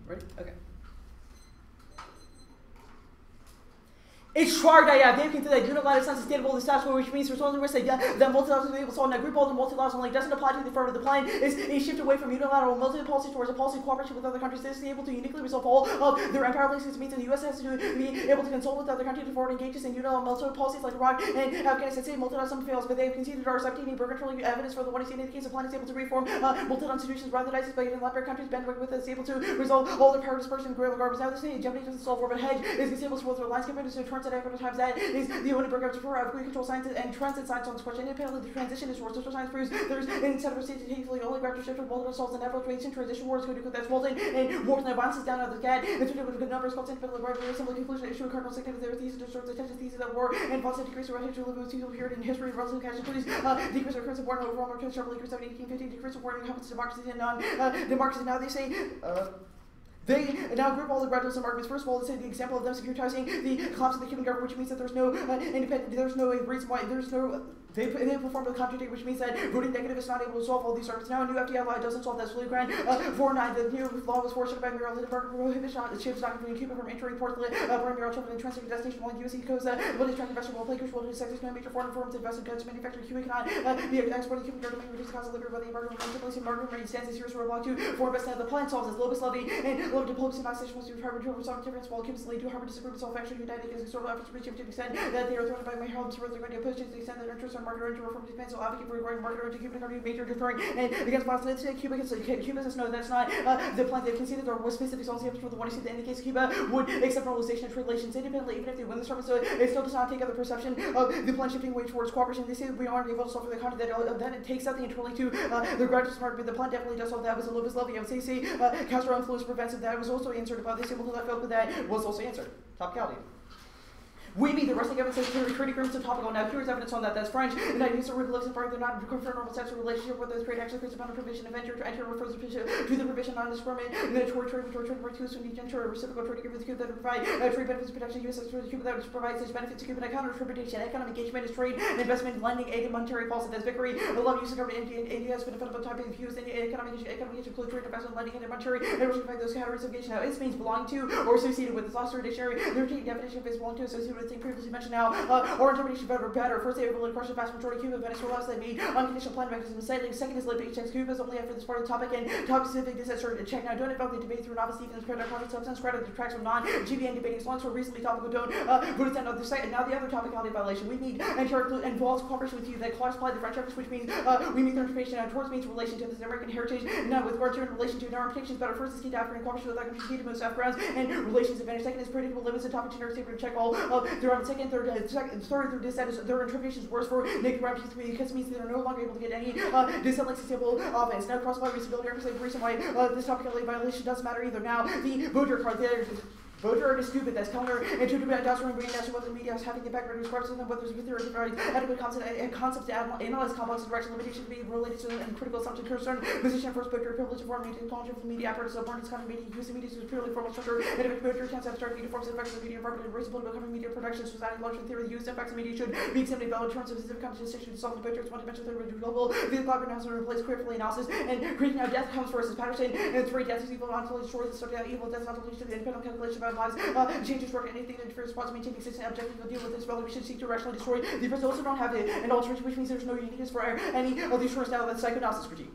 Ready? Okay. Extraordinary, they can that unilateral unsustainable disaster, which means responsible risk that the multilateral able solve a group all the multilateral only doesn't apply to the firm of the plan is a shift away from unilateral military policy towards a policy cooperation with other countries. Is able to uniquely resolve all of their empire relations. means that the U.S. has to be able to consult with other countries before it engages in unilateral multilateral policies like Iraq and Afghanistan. Say multilateral fails, but they have conceded or accepted any burglary evidence for the one is in the case of plan is able to reform uh, multilateral institutions rather than ISIS, but unilateral countries band with it is able to resolve all their power dispersion and guerrilla garbage. Now this thing, Germany doesn't solve orbit hedge is conceivable towards their alliance companies to turns at equitable times that is the only program to proactively control science and transit science on question. Independently, the transition is towards social science proves there's incentive for states to only grab to shift with multiple solves and ever transition wars could that's molten and more than advances down out of the cat. And to with good numbers called liberal very simple conclusion issue cardinal significance their thesis destroys the tension thesis of war and positive decrease of relative to live with period in history of relative cash includes uh, decrease of currency war and overall market sharply decrease of 1815 decrease of war and incumbents democracy and non uh, democracy. Now they say uh, they now group all the graduates and arguments. First of all, they say the example of them securitizing the collapse of the Cuban government, which means that there's no uh, independent, there's no reason why, there's no, they, they performed a contradict, which means that voting negative is not able to solve all these arguments. Now, a new FDI law doesn't solve that. Slowly grant uh, 409, the new law was forced by Mayor Lindenberg, prohibition on ships not between Cuba from entering Port uh, Port Mayor Trump and transferring destination one U.S. East Coast, uh, will attract investor will play crucial role in sectors, no major foreign firms invest in goods manufacturing Cuba cannot uh, be exporting Cuban government, reduce the cost of labor by the embargo, and police embargo, and stands as serious roadblock to foreign investment. The plan solves as Lopez Levy and low diplomacy and access was to harbor to some difference while Cuba's lead to harbor disagreements all factions united against external efforts to reach to the extent that they are threatened by to further going to the extent that interests are market into reform defense will advocate for regarding market into Cuban economy major deterring and against violence today Cuba can Cuba says no that's not uh, the plan. They've conceded or was specific policy for the one issue that indicates Cuba would accept normalization of trade relations independently even if they win the service. So it still does not take out the perception of the plan shifting way towards cooperation. They say we aren't able to solve for the content that uh, then it takes out the internally to uh, the graduate market but the plan definitely does solve that. Was a little bit levy I would say say uh, Castro influence prevents that was also answered by this able to left out with that was also answered. Top Topicality. We meet the wrestling evidence says trade agreements are topical. Now, here's evidence on that. That's French. And I use the word listen for they're not confirm normal sexual relationship with those trade actually creates upon a provision of to enter refers to the provision non discriminate and then toward trade with trade number two so each enter a reciprocal trade agreement with that provide uh, trade benefits protection U.S. the Cuba that provides such benefits to Cuban economic interpretation. Economic engagement is trade, investment, lending, aid, and monetary policy. That's victory. The love use of government India, India has been a fundamental type of views in economic economic include trade, investment, lending, and monetary and respect those categories of engagement. Now, it means belong to or associated with. This Oxford Dictionary, the definition of is belong to associated with thing previously mentioned now, uh, or interpretation better, better. First, they able to crush the vast majority of Cuba, Venezuela, they made unconditional plan mechanism. Second, second is liberating checks. Cuba is only after this part of the topic and topic specific disaster to check. Now, don't invoke the debate through novice Stevens, credit, project substance, credit detracts from non GBN debating as we're reasonably topical. Don't uh, put it on the site. And now, the other topicality violation. We need and involves cooperation with you that classify the French efforts, which means uh, we meet their interpretation and towards means relation to this American heritage, not with regard to in relation to our protections. Better first is key to African cooperation with African key most grounds and relations advantage. Second is predictable limits and topic to check all of they're on second, third, uh, second, third, third dissent, is- their interpretation is worse for negative rapid because it means they're no longer able to get any uh, dissent like sustainable offense. Now, cross by reasonability the reason why uh, this topic violation doesn't matter either. Now, the voter card, there. Voter is stupid. That's counterintuitive and doesn't brain that's what the media. Is having the background describes them. Whether it's theory provides adequate concept eh, and concepts to analyze complex direction limitations be related to and critical assumption concern. Position first voter privilege of form maintain knowledge of the media. Apparatus of born discovery media use the media is purely formal structure. And if voter can't abstract media forms effects of media environment and reasonable to becoming media production. Society largely theory the use effects of media should be examined. In valid terms of specific competition to solve the voter one dimension third global. The clock analysis and replace critically analysis. And creating now death comes as Patterson. And three death is evil not to short the subject evil death not to lead to the independent calculation about lives uh, changes work anything that interferes with maintaining existing objective deal with this whether we should seek to rationally destroy the first also don't have it, an alternative which means there's no uniqueness for any of these shorts now that's psychoanalysis critique.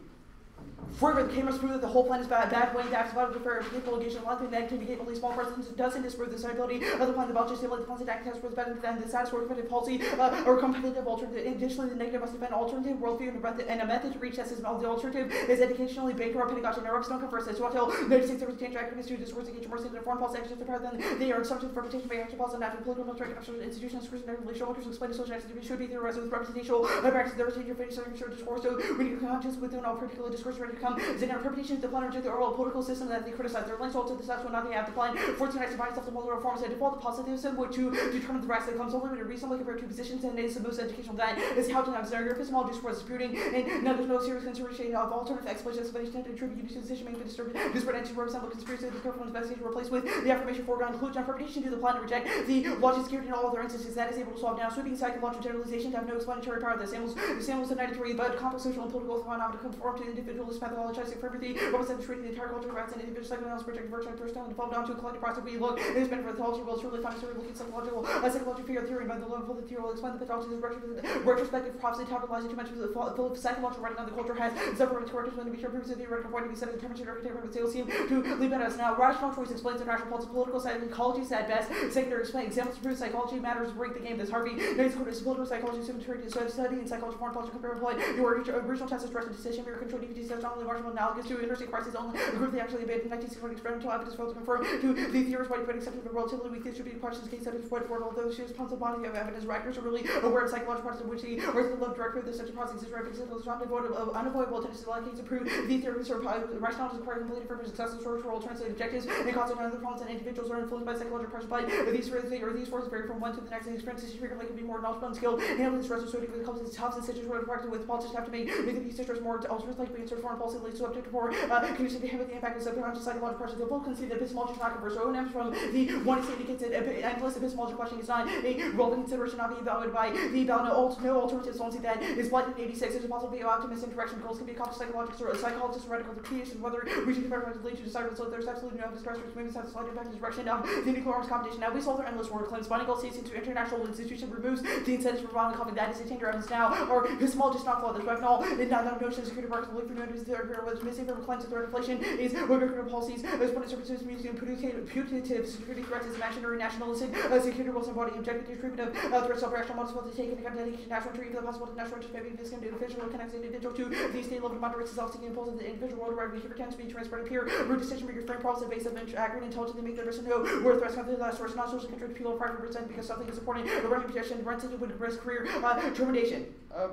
Further, the cameras prove that the whole plan is bad. Bad way to act about the fair people engagement in likely negative negate only small parts doesn't disprove the stability of the plan. The vulture stimulate the plans attack test was better than the satisfactory competitive policy uh, or competitive alternative. Additionally, the negative must been alternative worldview and a method, and a method to reach this is the alternative is educationally based or pedagogy. And Arabs don't converse till United States there was change academics to discourse against more than foreign policy actions rather than they are subject to reputation by actual policy and natural political military economic institutions and relational to explain social activity should be theorized with representational practice. There is a face certain discourse. So we need to conscious within all particular discourse to come is an interpretation of the plan to the oral political system that they criticize. Their links all to the steps when nothing have the plan. 14 acts divide stuff to multiple reforms and default the positivism which to determine the rest that comes only a reasonably compared to positions and is the most educational that is to have scenario epistemology discourse disputing and now there's no serious consideration of alternative explanation explanation to attribute to decision making disturbed disparate entities were assembled conspiracy the careful investigation replaced with the affirmation foregone conclusion interpretation to the plan to reject the logic security in all other instances that is able to solve now sweeping psychological generalization to have no explanatory power that samples the samples of 93 but complex social and political phenomena to conform to the individualist pathologizing for everything represent treating the entire culture of rats and individual psychoanalysis project virtue and personal and default down to a collective process you look it has been for the theology will truly find a looking psychological uh, a psychological figure theory by the level of the theory will explain the pathology of the retrospective prophecy capitalizing to mention the full of psychological writing on the culture has several correctors when to be sure proves the theoretical point to be set in determination architecture of sales seem to leave it as now rational choice explains the rational pulse of political psychology is at best secondary explain examples to prove psychology matters break the game this Harvey Nice quote is political psychology to so study in psychology foreign policy compare employ the original test of stress and decision mirror control DVD only marginal analogous to interstate crisis only. A group they actually made in 1961 experimental evidence failed to confirm to the theorists why but accepted the relatively weak distributed questions case studies point forward although she was punched body of evidence writers are really aware of psychological parts of which the or the love directly with such a process is right because it was unavoidable unavoidable tendency to like to prove the theories are rationale to acquire complete for success structural translated objectives and cause other problems and individuals are influenced by psychological pressure. By these or these forces vary from one to the next. And experiences frequently can be more knowledgeable and skilled. Handling stress associated with cultures tough situations where practice with politicians have to make make these stress more alternate likely insert foreign to objective more uh, conducive to the impact of subconscious psychological pressure. The concede that epistemology is not converse. So from the one state indicates that endless epistemological question is not a relevant consideration not being evaluated by the bell. No, alt- no alternatives. See that is blind in 86. It's impossible to be optimistic direction. Goals can be accomplished psychologists or psychologists or radical creation. Whether we should compare to to decide so there's absolutely no discretion which maybe has a slight impact in the direction of the nuclear arms competition. Now we solve their endless war claims. Binding all states into international institutions removes the incentives for violent conflict. That is a tender evidence now. Or epistemologists not flawed. This right now, not that notion of security believe for no news their was missing from claims of threat inflation is Republican policies as one of services museum putative, security threats as imaginary nationalistic uh, security rules embody objective treatment of uh, threats of rational models to take into the national treaty for the possible national interest maybe this can be official connects the individual to the state level moderates self-seeking impulse of the individual world where behavior tends to be transparent appear root decision maker frame problems based on accurate intelligence make their person know where threats come to the last source not social control to people private percent because something is important the reputation into would risk career uh, termination. Uh,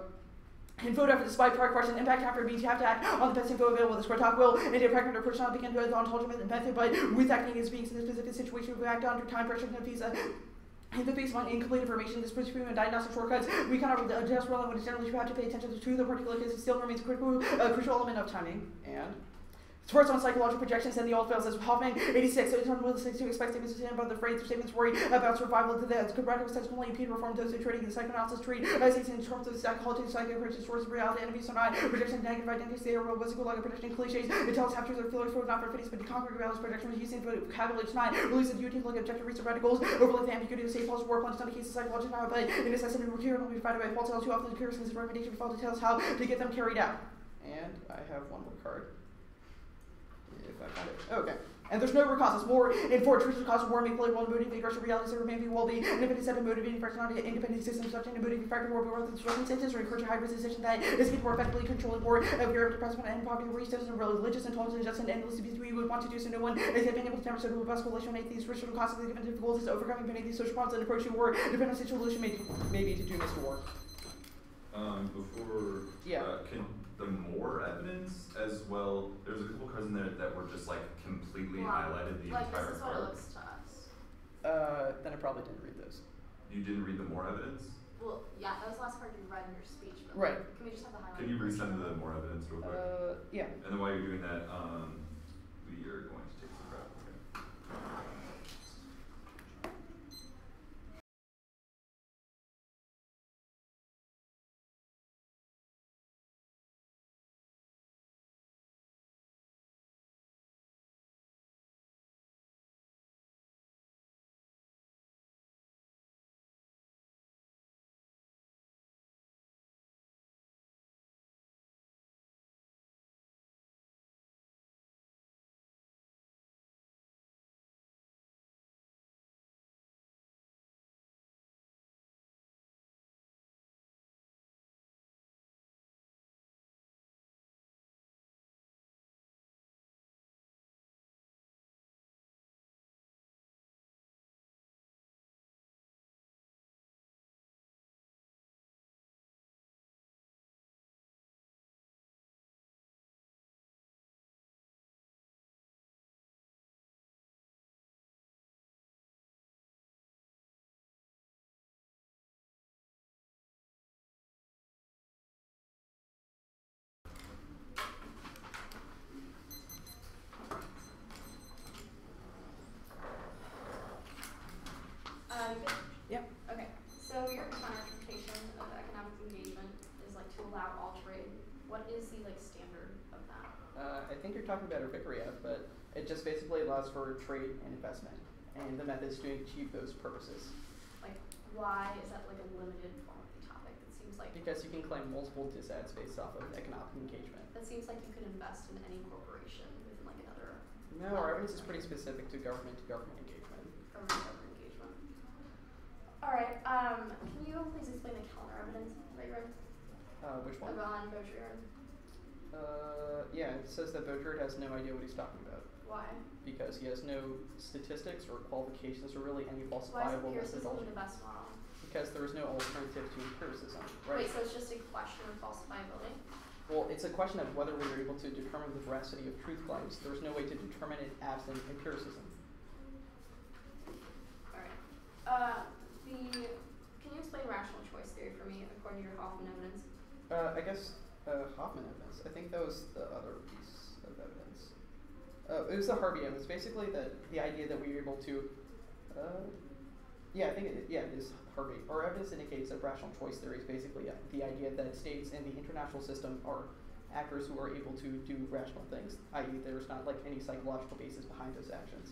and vote after despite prior question, impact after means you have to act on the best info available. The square talk will and a pregnant or person begin to the ontology method, but with acting as being in a specific situation, we act under time pressure and visa. In the face of incomplete information, this puts premium diagnostic shortcuts. We cannot adjust relevant when it's generally you have to pay attention to the particular case. It still remains a critical, uh, crucial element of timing. And Sports on psychological projections and the old fails as Hoffman 86. So it's unrealistic to expect statements to stand about the phrase statements worry about survival to the radical subsequently impede reform those who trading the psychoanalysis treat as in terms of psychology, psychoanalysis, source of reality, enemies are not projection negative identities, they are real physical like a projection cliches. It tells truths or feelings for not for fitties, but to conquer reality projection was using vocabulary tonight. Release of duty, look objective research radicals, overlay the ambiguity of safe false work, one some cases psychology now, but in necessity material will be provided by false tales too often the curious recommendation for false details how to get them carried out. And I have one more card if I find it. Okay. And there's no root causes. More in for traditional causes war make political and motivating aggressive realities that remain well being independent set of motivating not an independent system such an motivating factor war rather than circumstances or encourage a hybrid decision that is capable of effectively controlling war of your depressment and poverty citizens and religious and tolerance and just and endless abuse we would want to do so no one is having able to demonstrate a robust coalition on these traditional causes given difficulties overcoming many of these social problems and approaching war depending on solution may, may be to do Mr. War. Um, before, Yeah. uh, can the more evidence as well, there's a couple cards in there that were just like completely Wow. highlighted the like entire this is what it card. looks to us. Uh, then I probably didn't read those. You didn't read the more evidence? Well, yeah, that was the last part you read in your speech. But Right. like, Can we just have the highlight? Can you resend the more evidence real quick? Uh, yeah. And then while you're doing that, um, we are going to take some breath. Basically allows for trade and investment, and the methods to achieve those purposes. Like, why is that like a limited form of the topic? It seems like Because you can claim multiple disads based off of economic engagement. that seems like you could invest in any corporation within like another No, our evidence is pretty specific to government to government engagement. government government engagement. All right. Um, can you please explain the counter evidence that you read? Uh, which one? Iran Baudrillard. Uh, yeah, it says that Baudrillard has no idea what he's talking about Why? because he has no statistics or qualifications or really any Why is falsifiable methodology. the best model? Because there is no alternative to empiricism, right? Wait, so it's just a question of falsifiability? Well, it's a question of whether we are able to determine the veracity of truth claims. There's no way to determine it absent empiricism. Alright. Uh, the, can you explain rational choice theory for me according to your Hoffman evidence? Uh, I guess uh, Hoffman evidence. I think that was the other piece of evidence. Uh, it was the Harvey evidence. Basically, that the idea that we were able to. Uh, yeah, I think it, yeah, it is Harvey. Our evidence indicates that rational choice theory is basically the idea that states in the international system are actors who are able to do rational things, i.e., there's not like any psychological basis behind those actions.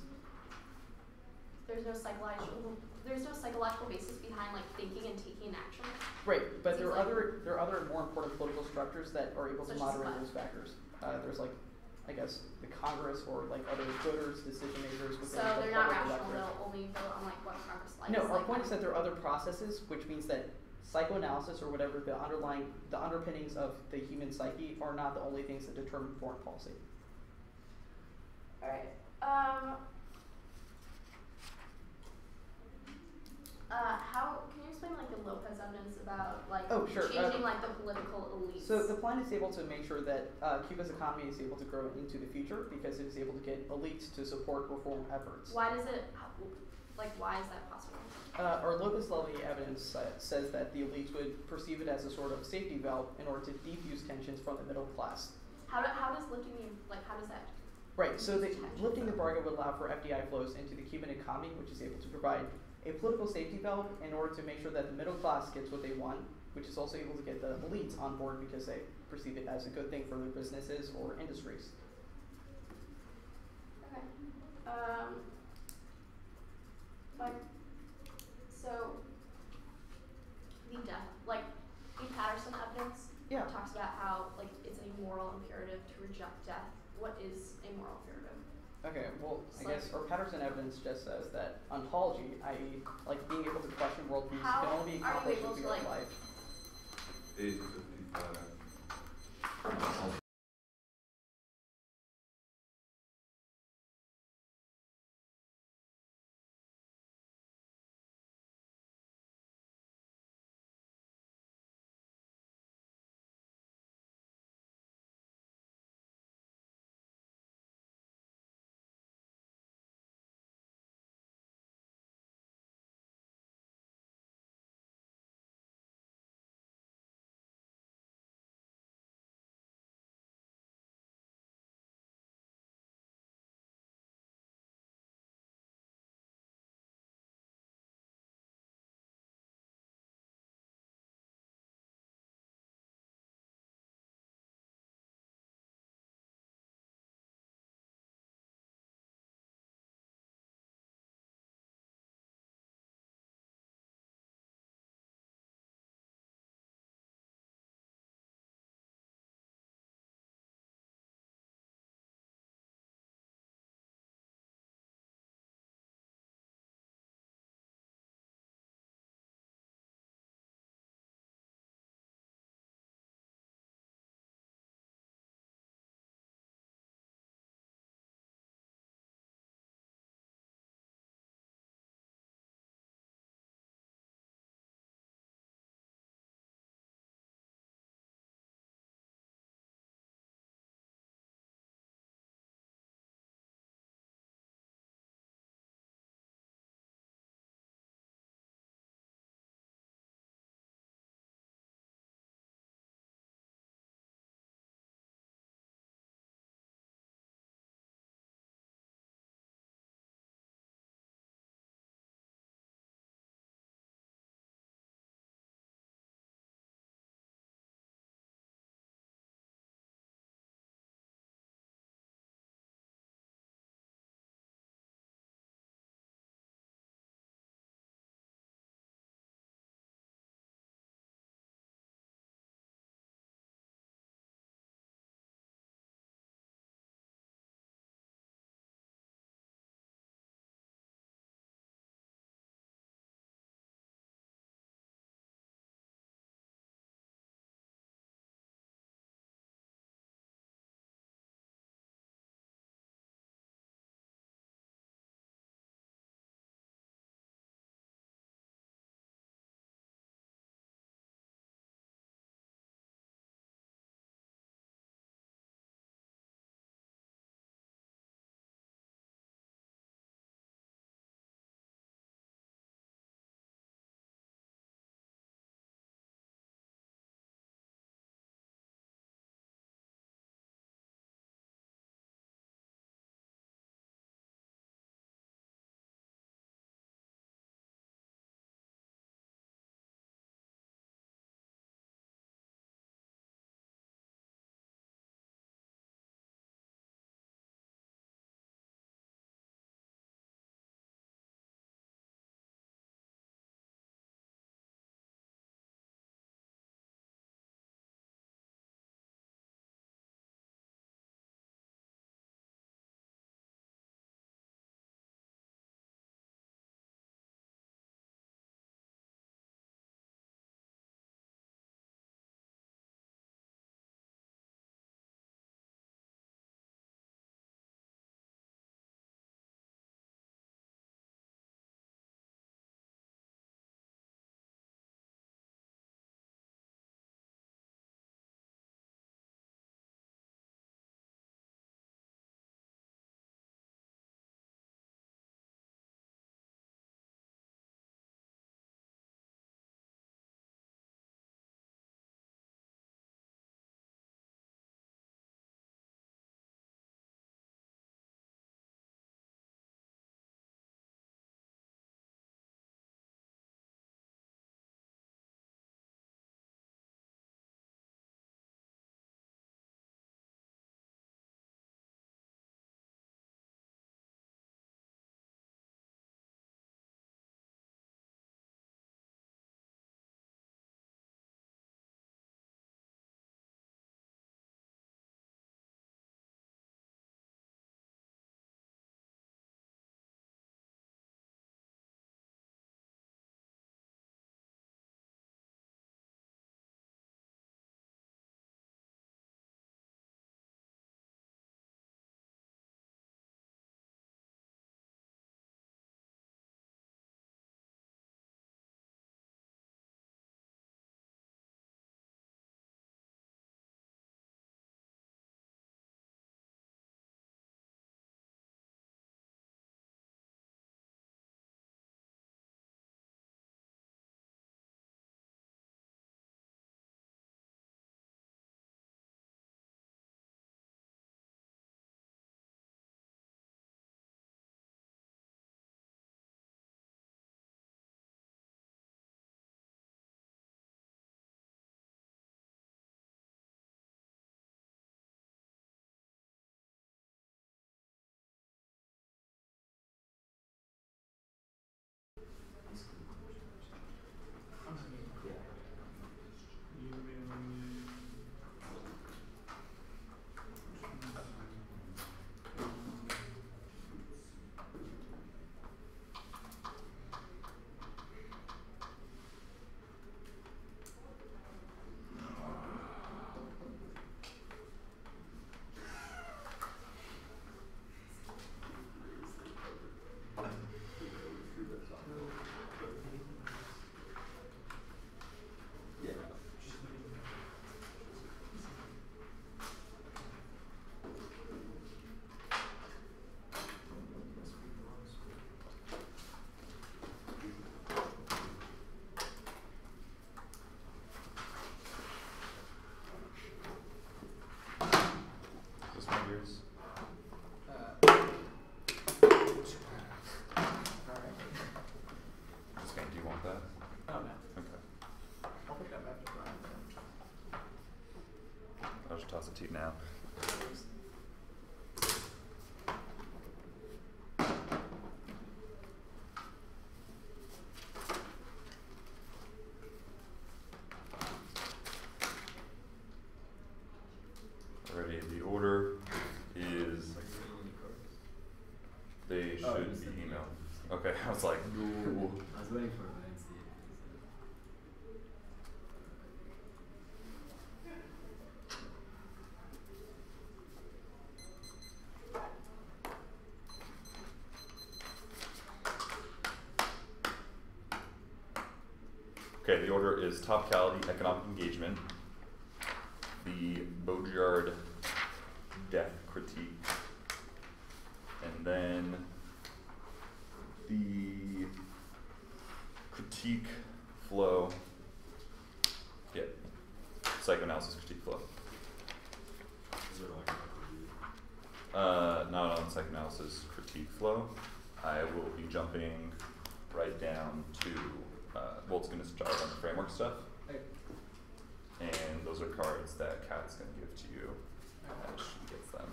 There's no psychological, there's no psychological basis behind like thinking and taking action. Right, but there are like- other there are other more important political structures that are able to moderate those factors. Uh, there's like, I guess, the Congress or like other voters, decision makers within So the they're not rational, electorate. they'll only vote on like what Congress likes. No, our like, point is that there are other processes, which means that psychoanalysis or whatever the underlying the underpinnings of the human psyche are not the only things that determine foreign policy. Alright. Um. Uh, how can you explain like the Lopez evidence about like Oh, sure, uh, changing like the political elites? So the plan is able to make sure that uh, Cuba's economy is able to grow into the future because it is able to get elites to support reform efforts. why does it? Like, why is that possible? Uh, our Lopez Levy evidence uh, says that the elites would perceive it as a sort of safety valve in order to defuse tensions from the middle class. How do, how does lifting the like how does that? Right, so the, lifting the embargo would allow for FDI flows into the Cuban economy, which is able to provide a political safety valve in order to make sure that the middle class gets what they want, which is also able to get the elites on board because they perceive it as a good thing for their businesses or industries. Okay. Um. But so the death, like the Patterson evidence, Yeah. talks about how like it's a moral imperative to reject death. What is a moral imperative? Okay, well, I guess, or Patterson evidence just says that ontology, i.e., like being able to question worldviews, How can only be are you accomplished able with to, real like- life. Page fifty-five. this group. 2002 now. Okay, the order is topicality, economic engagement, the Baudrillard death critique, and then the critique flow. Yeah, psychoanalysis critique flow. Is there like a Uh, not on psychoanalysis critique flow. I will be jumping right down to, uh, well, it's gonna start on the framework stuff. And those are cards that Kat's gonna give to you as she gets them.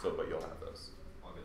So, but you'll have those. Okay.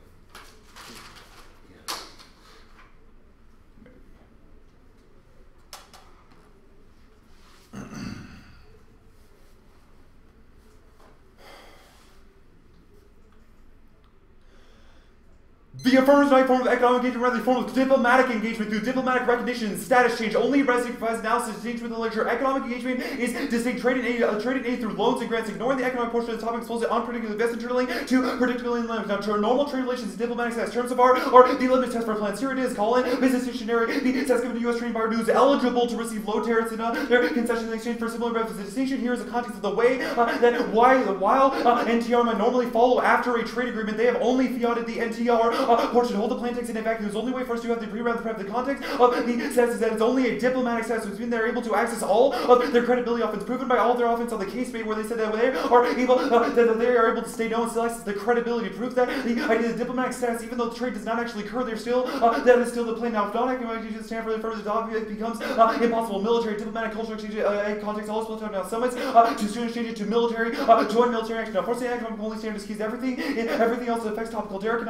Maybe. The affirmative form of economic engagement rather form of diplomatic engagement through diplomatic recognition and status change. Only resident provides analysis distinct with the literature. Economic engagement is distinct trade and aid, uh, trade and aid through loans and grants, ignoring the economic portion of the topic exposed to unpredictable investment journaling to predictability and limits. Now, to normal trade relations and diplomatic status terms of art or the limit test for plans. Here it is. Call in business dictionary. The test given to U.S. trade bar news eligible to receive low tariffs and other concessions in exchange for similar benefits. The distinction here is the context of the way uh, that why while uh, NTR might normally follow after a trade agreement, they have only fiated the NTR uh, portion. Hold the plain text in fact, the only way for us to have the pre-read prep the context of the status is that it's only a diplomatic status, which they're able to access all of their credibility offense, proven by all their offense on the case made where they said that they are able uh, that they are able to stay known, still access the credibility proof that the idea of diplomatic status, even though the trade does not actually occur, they're still uh, that is still the plain. Non-economic to stand for the further document, it becomes uh, impossible. Military, diplomatic, cultural exchange, uh, context, all split now summits uh, to student exchange it to military, uh, joint military action. Now, forcing economic only standards keys everything, everything else affects topical. Derek and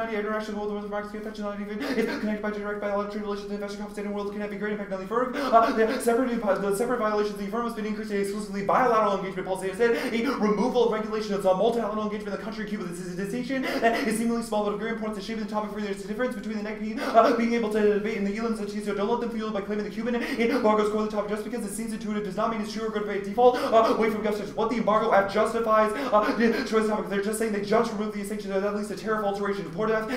98 international world, the affection, even connected by direct bilateral relations, the investor compensating world can have a great impact on the firm. Uh, separate the separate violations of the firm has been increased to exclusively bilateral engagement policy. Instead, a removal of regulation of multilateral engagement in the country of Cuba. This is a distinction that is seemingly small but of great importance to shaping the topic for there's a difference between the neck being, uh, being able to debate in the Elan's and so don't let them fuel by claiming the Cuban embargoes core the topic just because it seems intuitive does not mean it's true or good by default. Uh, wait for justice. What the embargo act justifies uh, the choice topic. They're just saying they just removed the sanctions of at least a tariff alteration to port that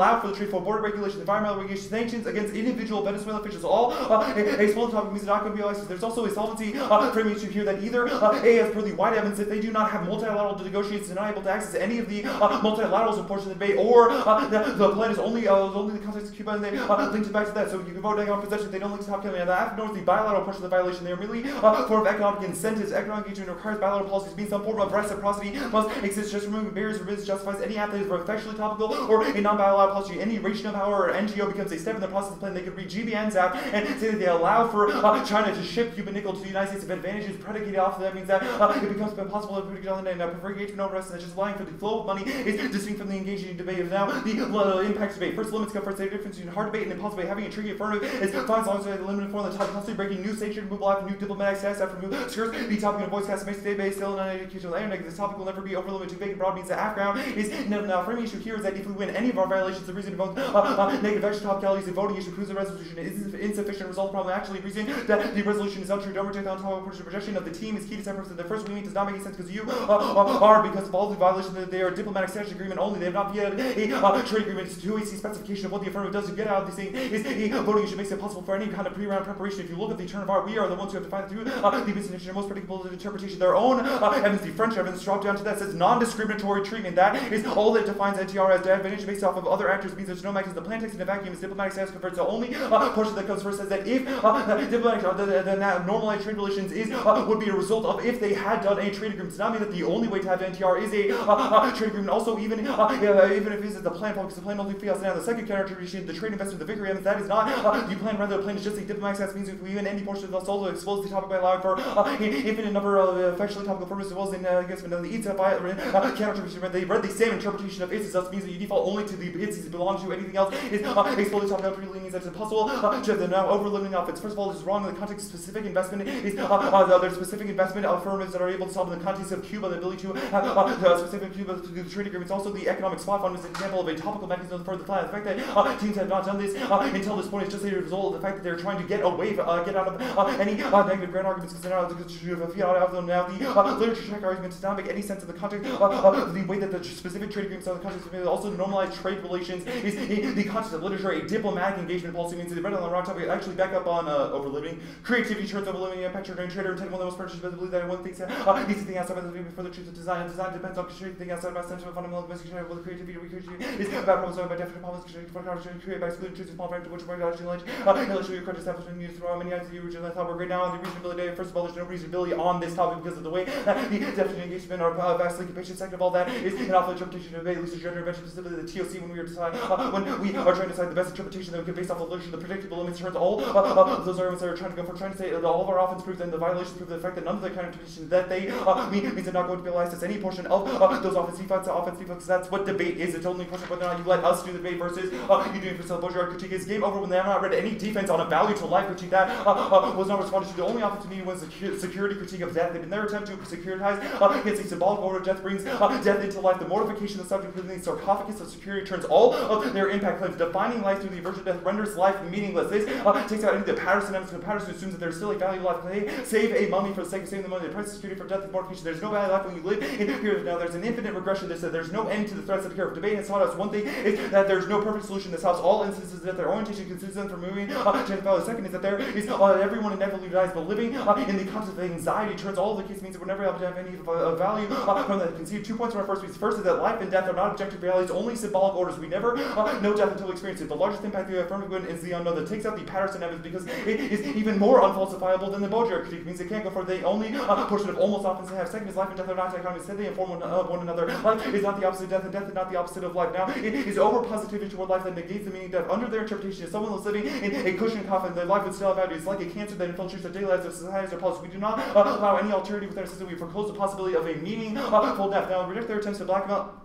allow for the trade for border regulations, environmental regulations, sanctions against individual Venezuelan officials. All uh, a, a small topic means not going to be. There's also a solvency uh, framing issue here that either uh, A, as per the white evidence, if they do not have multilateral negotiations, not able to access any of the uh, multilaterals in portion of the debate, or uh, the, the plan is only uh, only the context of Cuba, and they uh, linked it back to that. So you can vote on possession. They don't link to top killing. And after the bilateral portion of the violation, they are merely uh, form of economic incentives. Economic engagement requires bilateral policies, being some form of reciprocity must exist. Just removing barriers for business justifies any act that is effectually topical or a non-bilateral Any ration of power or NGO becomes a step in the process of the plan. They could read GBN's app and say that they allow for uh, China to ship Cuban nickel to the United States if advantages predicated off of that means that uh, it becomes impossible to predict on the day uh, prefer engagement over us and just lying for the flow of money is distinct from the engaging debate of now the uh, impact debate. First limits come first. The difference between hard debate and impossible debate. Having a treaty affirmative is fine as long as they limited form the topic constantly breaking new sanction removal after new diplomatic status after new skirts. The topic of voice cast makes the debate still an educational area. This topic will never be over limited to vague and broad means the background is no, now framing issue here is that if we win any of our violations, the reason to vote uh, uh, negative extra topicalities in voting issue proves the resolution is insufficient. Result problem actually reason that the resolution is untrue. Don't reject the on-top portion projection of the team is key to separate. The first meaning does not make any sense because you uh, are because of all the violations that they are diplomatic status agreement only. They have not yet a uh, trade agreement. It's AC specification of what the affirmative does to get out of these things is a voting issue makes it possible for any kind of pre-round preparation. If you look at the term of art, we are the ones who have to find through uh, the business most predictable interpretation. Their own uh, evidence, the French evidence, dropped down to that says non-discriminatory treatment. That is all that defines NTR as advantage based off of other actors means there's no mechanism. The plan takes in a vacuum is diplomatic status converts. The only uh, portion that comes first says that if uh, diplomatic uh, the, the, the normalized trade relations is uh, would be a result of if they had done a trade agreement. Does not mean that the only way to have NTR is a uh, uh, trade agreement. Also, even uh, uh, even if is the plan, because the plan only fails now. The second counter tradition, the trade investment, the victory evidence, that is not the plan. Rather, the plan is just a diplomatic status means if we even any portion of the solo expose the topic by allowing for infinite number of factually topical formats as well as in uh, against the eats up by uh. They read the same interpretation of its thus means that you default only to the its that belong to anything else is uh, exposed to really means that it's impossible uh, to the now overlimiting offense. First of all, this is wrong in the context of specific investment is uh, uh, there's specific investment of firms that are able to solve in the context of Cuba the ability to have uh, the specific Cuba the trade agreements. Also, the economic spot fund is an example of a topical mechanism for the plan. The fact that uh, teams have not done this uh, until this point is just a result of the fact that they're trying to get away, uh, get out of uh, any uh, negative ground arguments because they're not to fiat out of. Now, the uh, literature check argument does not make any sense in the context uh, of the way that the specific trade agreements are the context of also normalized trade relations is in the context of literature. A diplomatic engagement policy means they read on the wrong topic. Actually, back up on uh, overliving. Creativity turns overliving impact during trader intent. One of the most but believe that one thinks uh, needs to think outside of the for the truth of design. Design depends on thinking outside of central fundamental investigation of creativity. Creativity is about problems by definite problems created by excluding truths small frame to which we're actually knowledge. Uh, intellectually, your credit establishment news through many items you originally thought were great now on the reasonability. First of all, there's no reasonability on this topic because of the way that the definition of engagement are uh, vastly capacious. Second of all, that is an awful interpretation of a loose gender intervention, specifically the TOC when we are deciding uh, when we are trying to decide the best interpretation that we can based off of literature, the predictable limits turns all uh, uh, those arguments that are trying to go for trying to say that all of our offense proves and the violations prove the fact that none of the kind of interpretation that they uh, mean means they're not going to be realized as any portion of uh, those offense defects, offense defects. That's what debate is. It's only a question of whether or not you let us do the debate versus uh, you doing for self Baudrillard critique. Is game over when they have not read any defense on a value to life critique that uh, uh, was not responded to. The only offense to me was the security critique of death. In their attempt to securitize uh, against a symbolic order, death brings uh, death into life. The mortification of the subject within the sarcophagus of security turns all of their impact claims. Defining life through the aversion of death renders life meaningless. This uh, takes out any of the Patterson evidence. Patterson assumes that there's still a value life. They save a mummy for the sake of saving the money. The price of security for death is mortification. There's no value life when you live in here. Now there's an infinite regression that says there's no end to the threats that occur. If debate has taught us one thing is that there's no perfect solution that solves all instances that their orientation considers them from moving uh, to the. Second is that there is uh, everyone inevitably dies, but living uh, in the context of anxiety turns all the case means that we're never able to have any uh, value uh, from that. Conceived two points from our first piece. First is that life and death are not objective realities, only symbolic orders. We never uh, know death until we experience it. The largest impact have from good is the unknown that takes out the Patterson evidence because it is even more unfalsifiable than the Baudrillard critique. It means they can't go for the only uh, portion of almost often have. Second is life and death are not dichotomies. Instead, they inform one, uh, one another. Life is not the opposite of death, and death is not the opposite of life. Now, it is over positivity toward life that negates the meaning of death. Under their interpretation, if someone was living in a cushion coffin, their life would still have value. It's like a cancer that infiltrates their daily lives, their societies, their politics. We do not uh, allow any alternative within our system. We foreclose the possibility of a meaningful death. Now, reject their attempts to blackmail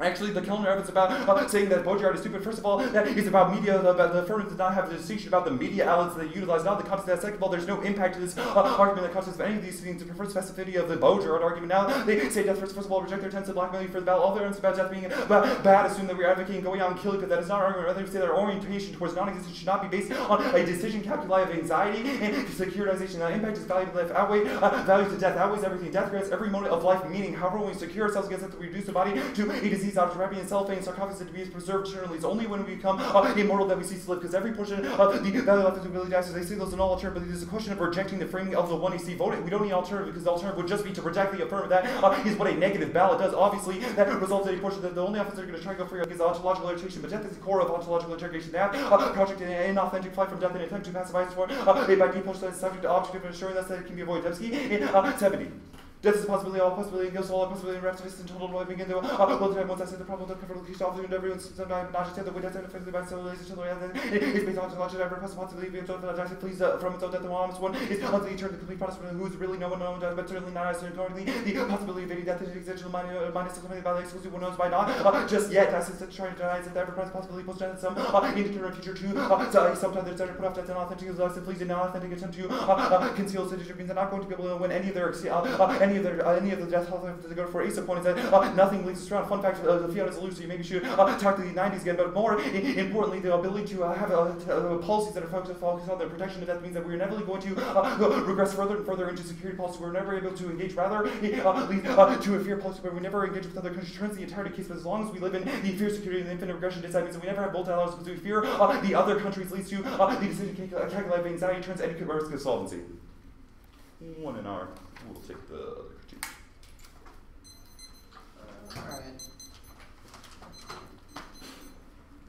Actually, the Kellner evidence about uh, saying that Baudrillard is stupid, first of all, that is about media, the, the firm does not have the distinction about the media outlets that they utilize, not the context that. Second of all, there's no impact to this uh, argument that comes of any of these things. The prefer specificity of the Baudrillard argument now, they say death first, first of all, reject their attempts to blackmail you for the battle. All their arguments about death being uh, bad, assume that we're advocating going out and killing, but that is not our argument. Rather, say that our orientation towards non-existence should not be based on a decision calculi of anxiety and securitization. Now, impact is value to life, outweigh uh, to death, outweighs everything. Death grants every moment of life meaning. However, when we secure ourselves against it, we reduce the body to a disease out of rapid itself cellophane sarcophagus to be preserved eternally. It's only when we become uh, immortal that we cease to live, because every portion of the value left is ability dies. They say those in all alternative, but it is a question of rejecting the framing of the one see voting. We don't need alternative because the alternative would just be to reject the affirmative. That uh, is what a negative ballot does. Obviously, that results in a portion that the only office they're going to try to go for is ontological irritation, but death is the core of ontological interrogation. That uh, project an inauthentic flight from death and attempt to pacify for uh, by default subject to object of assuring us that it can be avoided. Dembski in uh, 70. Death is a possibility, all possibility, goes all possibility, rapturous and total boy begin to uh, well time once I said the problem don't cover the off and everyone's sometimes not just the way that's effectively by civilization it's based on technology every possibility be so that I please uh, from its own death the mom's one is ultimately turned the complete process who's really no one known but certainly not as currently the possibility of any death is existential. Minus something by the exclusive one knows? By not? Uh, just yet as it's trying to deny that the ever possibility post death some uh, of future too. Uh, so, sometimes there's put off death and authentic is less please an authentic attempt to uh, uh, conceal citizenship means they're not going to be able to win any of their uh, uh, any of their uh, any of the death to go for Asa point is that uh, nothing leads us around. Fun fact, uh, the elusive. You maybe should uh, talk to the 90s again, but more importantly, the ability to uh, have uh, policies that are focused, focused on the protection of death means that we're inevitably going to uh, regress further and further into security policy. We're never able to engage, rather, uh, lead uh, to a fear policy where we never engage with other countries. Turns the entire case, but as long as we live in the fear, security, and infinite regression, that means that we never have multilaterals because we fear uh, the other countries leads to uh, the decision calcul- calculate anxiety, turns any risk of solvency. One in our. We'll take the other critique. Alright.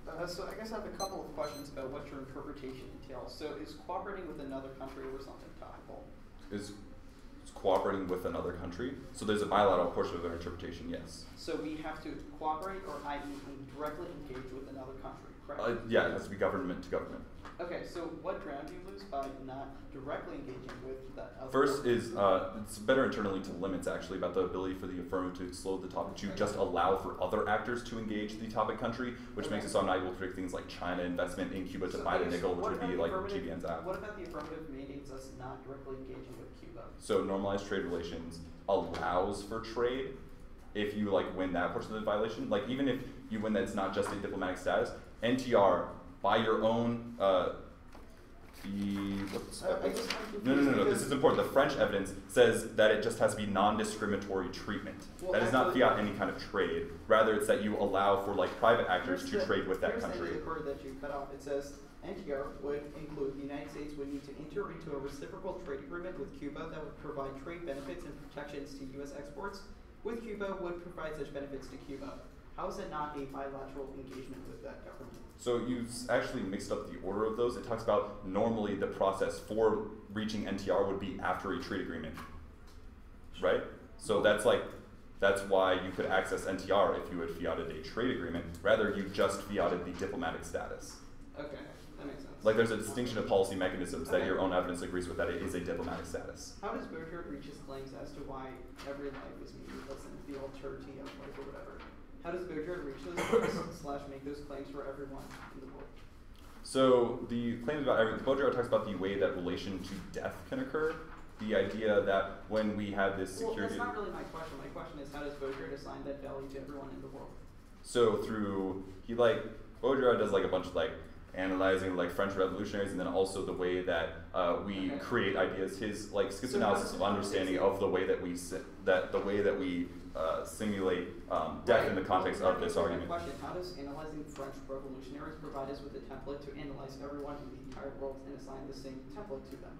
Uh, so I guess I have a couple of questions about what your interpretation entails. So is cooperating with another country or something topical? Is cooperating with another country. So there's a bilateral portion of their interpretation, yes. So we have to cooperate or i.e. directly engage with another country? Uh, yeah, it has to be government to government. Okay, so what ground do you lose by not directly engaging with that other First is uh, it's better internally to limits actually about the ability for the affirmative to slow the topic to just allow for other actors to engage the topic country, which makes it so I'm not able to predict things like China investment in Cuba to So, buy the okay, so nickel, which would be like GBN's app. What about the affirmative mandates us not directly engaging with Cuba? So normalized trade relations allows for trade if you like win that portion of the violation. Like even if you win that it's not just a diplomatic status, NTR by your own uh, the what's I- I no no no no this is important. The French evidence says that it just has to be non-discriminatory treatment. Well, that is not fiat any kind of trade. Rather, it's that you allow for like private actors to the- trade with that country. the word that you cut off. It says NTR would include the United States would need to enter into a reciprocal trade agreement with Cuba that would provide trade benefits and protections to U.S. exports. With Cuba would provide such benefits to Cuba. How is it not a bilateral engagement with that government? So you actually mixed up the order of those. It talks about normally the process for reaching NTR would be after a trade agreement, right? So that's like that's why you could access NTR if you had fiated a trade agreement. Rather, you just fiated the diplomatic status. Okay, that makes sense. Like there's a distinction of policy mechanisms that your own evidence agrees with that it is a diplomatic status. How does Bouchard reach his claims as to why every life is meaningless and the alterity of life or whatever? How does Bouchard reach those claims slash make those claims for everyone in the world? So the claims about every Baudrillard talks about the way that relation to death can occur. The idea that when we have this security. Well, security, that's not really my question. My question is how does Bouchard assign that value to everyone in the world? so through he like Baudrillard does like a bunch of like analyzing like French revolutionaries and then also the way that uh, we Okay. create ideas. His like So schizanalysis of understanding of the way that we si- that the way that we uh, simulate um, death in the context Well, of this argument. Question: How does analyzing French revolutionaries provide us with a template to analyze everyone in the entire world and assign the same template to them?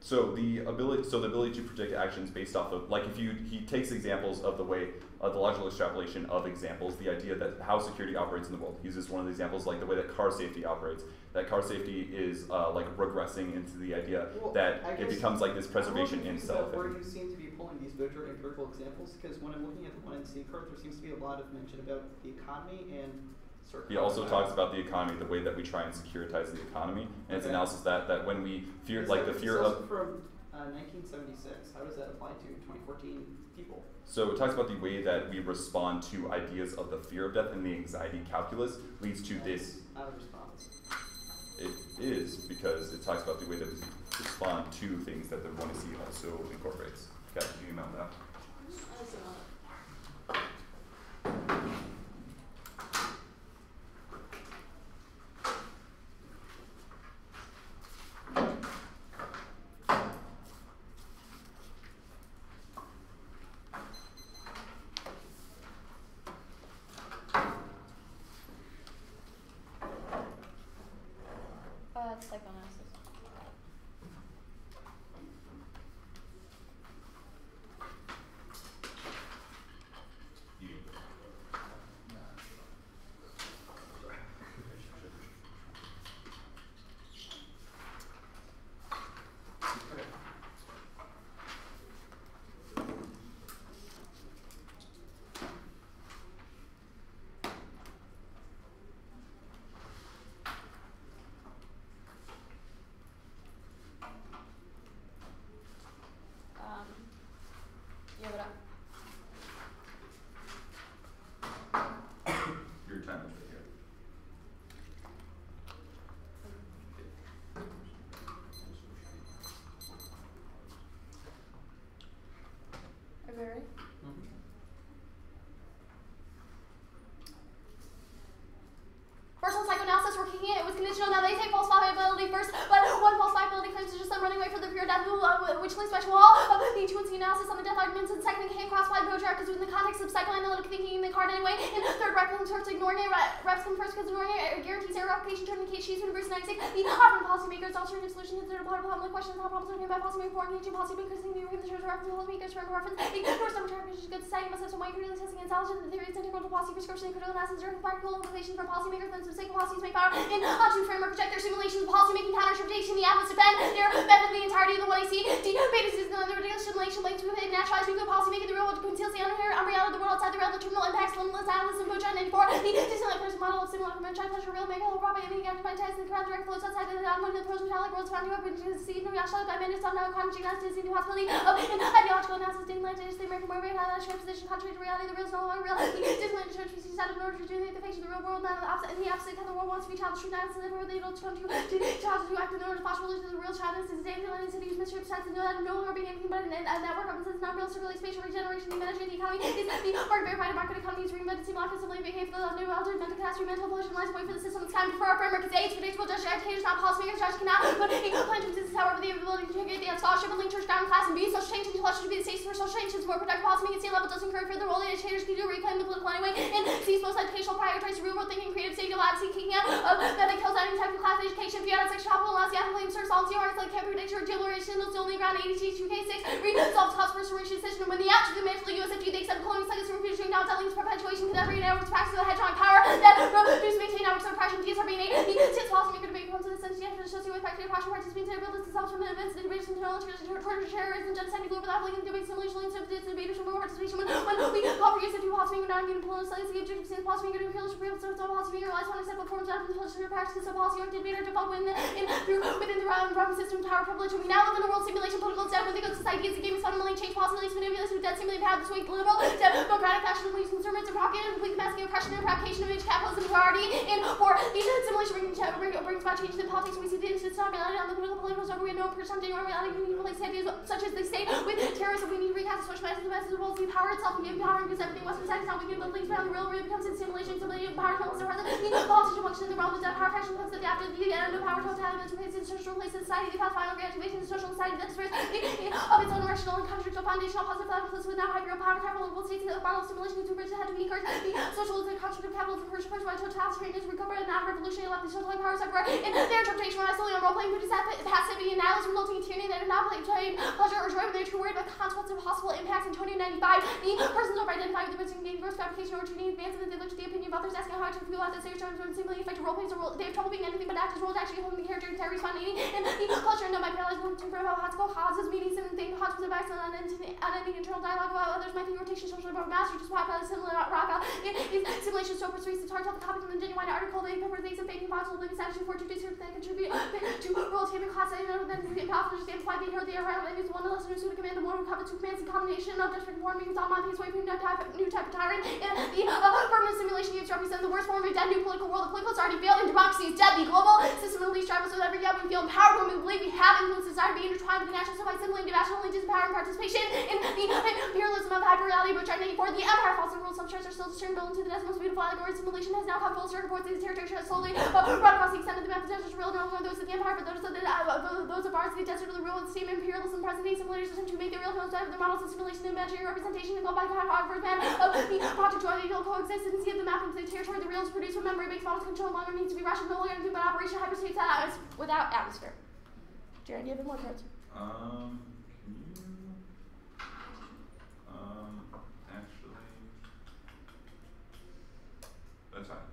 So the ability, so the ability to predict actions based off of, like, if you he takes examples of the way, uh, the logical extrapolation of examples, the idea that how security operates in the world. He uses one of the examples like the way that car safety operates. That car safety is uh, like regressing into the idea Well, that I it becomes like this I'm a little preservation in self. Where you seem to be pulling these Bouchard empirical examples, because when I'm looking at the one in Seacart, there seems to be a lot of mention about the economy and. He also talks about the economy, the way that we try and securitize the economy, and it's Okay. analysis that that when we fear, like the fear of from uh, 1976. How does that apply to 2014 people? So it talks about the way that we respond to ideas of the fear of death and the anxiety calculus leads to this. Not a response. It is because it talks about the way that we respond to things that the one C also incorporates. Okay, you email that. show now they take false viability first, but one false viability claims to just them running away from the pure death, uh, which links back to all of uh, the intuency analysis on the death arguments and second hand cross-wide project because within the context of psychoanalytic thinking in the card anyway, and third rep towards ignoring it, reps come first because ignoring it guarantees error application turn the case she's universe 96, the often policymakers alternative solution considered upon problem questions, how problems are made by policymaker for engaging policymakers in the reference to reference policymakers for reference, the first term term is good society must have some way of really and the theories integral to policy prescription and critical analysis during practical implementation for policymakers and specific policies make power in onto framework project their simulations of policy making counter interpretation the atlas defend their method the entirety of the what I see. The beta is another ridiculous simulation linked to naturalized nuclear policy making the real world conceals the unreal unreality of the world outside the realm of terminal impacts limitless atlas and Bojan 94. The distant person model of similar from China pleasure real make whole property and again by test and correct direct flows outside of the downwind of the pros metallic worlds found you up into the sea no yashal by minutes on now economy gymnastics the possibility of an ideological analysis dating land the American way how that shared position contrary to reality the real is no longer real. He The distant church species out of order to do the face of the real world now the opposite and the opposite how the world wants to be child true now and they don't come to to child to act in order to foster religion the real child is the danger and besides to know that no longer being anything but an, a network of sense non-real circulating spatial regeneration the the economy is the market verified market economy is reinvented seem like simply behave for the new elder mental catastrophe mental pollution lies away for the system it's time for our framework is age predictable judge educators not policymakers judge cannot but a plan to exist however the ability to integrate the scholarship and link church down class and be social change culture to be the stage for social change is more productive policymaking sea level does encourage further role the educators can do reclaim the political anyway and sees most educational prioritize real world thinking creative state of advocacy kicking out of that it kills any type of class education had sexual unless you have claims for assault your like can't predict your generation it's only around 80 2k6 resolves cost restoration decision when the action of the mentally USFG they accept colonial cycles from future down telling perpetuation can every network's practice of the hedgehog power. That reduce maintain networks of oppression. PS are being the sits policymaker debate comes to the sense yet associated with practical oppression participants and abilities themselves from the events the debates internal torture terrorism genocide global without linking debate simulation of the debaters from more participation. When when we call for USFG policymaker not being political studies the objective stance policymaker to appeal to real so policymaker realize one acceptable forms of political practices of policy or debater default when in through within the realm realm system power privilege. We now live in a world simulation political instead when they go to society is a game fundamentally change possibilities manipulate with dead simulated power this way political democratic fashion police conservatives and propaganda complete masking oppression and propagation of age capitalism priority and for these simulation brings brings about change in politics we see. The it's not reality. On the political political so we know percentage or reality. We need to replace ideas such as they say with terrorism we need to recast social messages the of the power itself. And empowering because everything western society is how we give the links around the real world. Becomes in simulation simulating power totals are present. The politician function the realm of power fashion comes at the after the end. Of power totality in social place in society. The final reactivation in social society that destroys of its own rational and contradictory foundational positive fundamentals with now hyper power capital state to the of simulation bridge ahead to be encouraged the social and contradictory capitalism first push by totalitarianism recover and now revolutionary. Left the totalitarian powers everywhere in their interpretation relies solely on role playing produce passivity and is resulting in tyranny that are not playing pleasure or joy when they're too worried about the consequences of possible impacts in 2095 the persons identified with the missing gain first fabrication or training advances that they look to the opinion of others asking how to feel about the serious terms when simply effective role plays a role they have trouble being anything but actors roles actually holding the character and spontaneity and the culture and my paralyzed causes meetings and think how to the backs on unending internal dialogue about others think rotation social about master just pop out similar rock out. So persuasive hard to tell the topic from the genuine article they cover things of faking possible living savage for to do that contribute to world taming class know then the powerful just amplify the hero the around and is one of the listeners who command the who covers two commands in combination of different means on my piece from new type new type of tyrant and the uh, permanent simulation gives represent the worst form of a dead new political world. The political has already failed and democracy is dead. The global system of least drivers with every day we feel empowered when we believe we have influence desire to be intertwined with the natural by simply internationally disempower and participation in the imperialism of hyper reality which I for the empire false and rules some churches are still discerned built into the most beautiful allegory simulation has now come full circle towards these territories has slowly uh, run across the extent of the map of the desert real no longer those of the empire but those of the uh, those of ours the desert of the real the same imperialism present day simulators attempt to make the real out of the models of simulation and imaginary representation and go by God however man of the project joy the coexistency of the map of the territory the real is produced from memory makes models control longer needs to be rational no longer anything but operation hyperspace without atmosphere Jared, do you have any more cards? Um, can you? Um, actually, that's fine.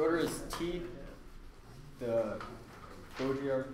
the order is T, the Gogier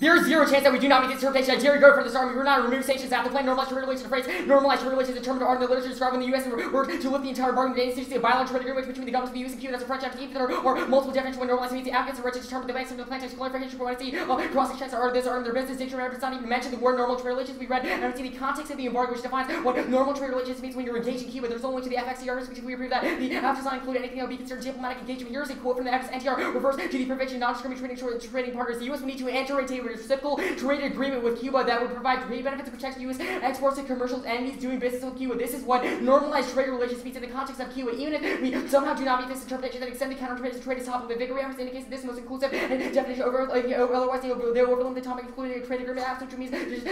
There is zero chance that we do not meet this interpretation. I dare you go for this army. We're not remove sanctions after playing normalized trade relations phrase. Normalized relations determined are in the literature describing the U.S. and to lift the entire bargain today. Seriously, a bilateral trade agreement between the governments of the U.S. and Cuba that's a French after either or multiple definitions when normalizing means the applicants are to determine the banks of the plantation clarification for what I see. Uh, crossing checks are this in their business dictionary. It's not even mentioned the word normal trade relations. We read and see the context of the embargo which defines what normal trade relations means when you're engaged in Cuba. There's only to the FXCR which we agree that the F does not include anything that would be considered diplomatic engagement. Here's a quote from the FSNTR refers to the prevention of non-discriminating trading, partners. The U.S. will need to enter a reciprocal trade agreement with Cuba that would provide trade benefits and protect U.S. exports to commercial entities doing business with Cuba. This is what normalized trade relations means in the context of Cuba. Even if we somehow do not meet this interpretation that extend the counter trade is top of the vigor efforts indicates this most inclusive and definition over like, otherwise they will overlap the topic including a trade agreement which means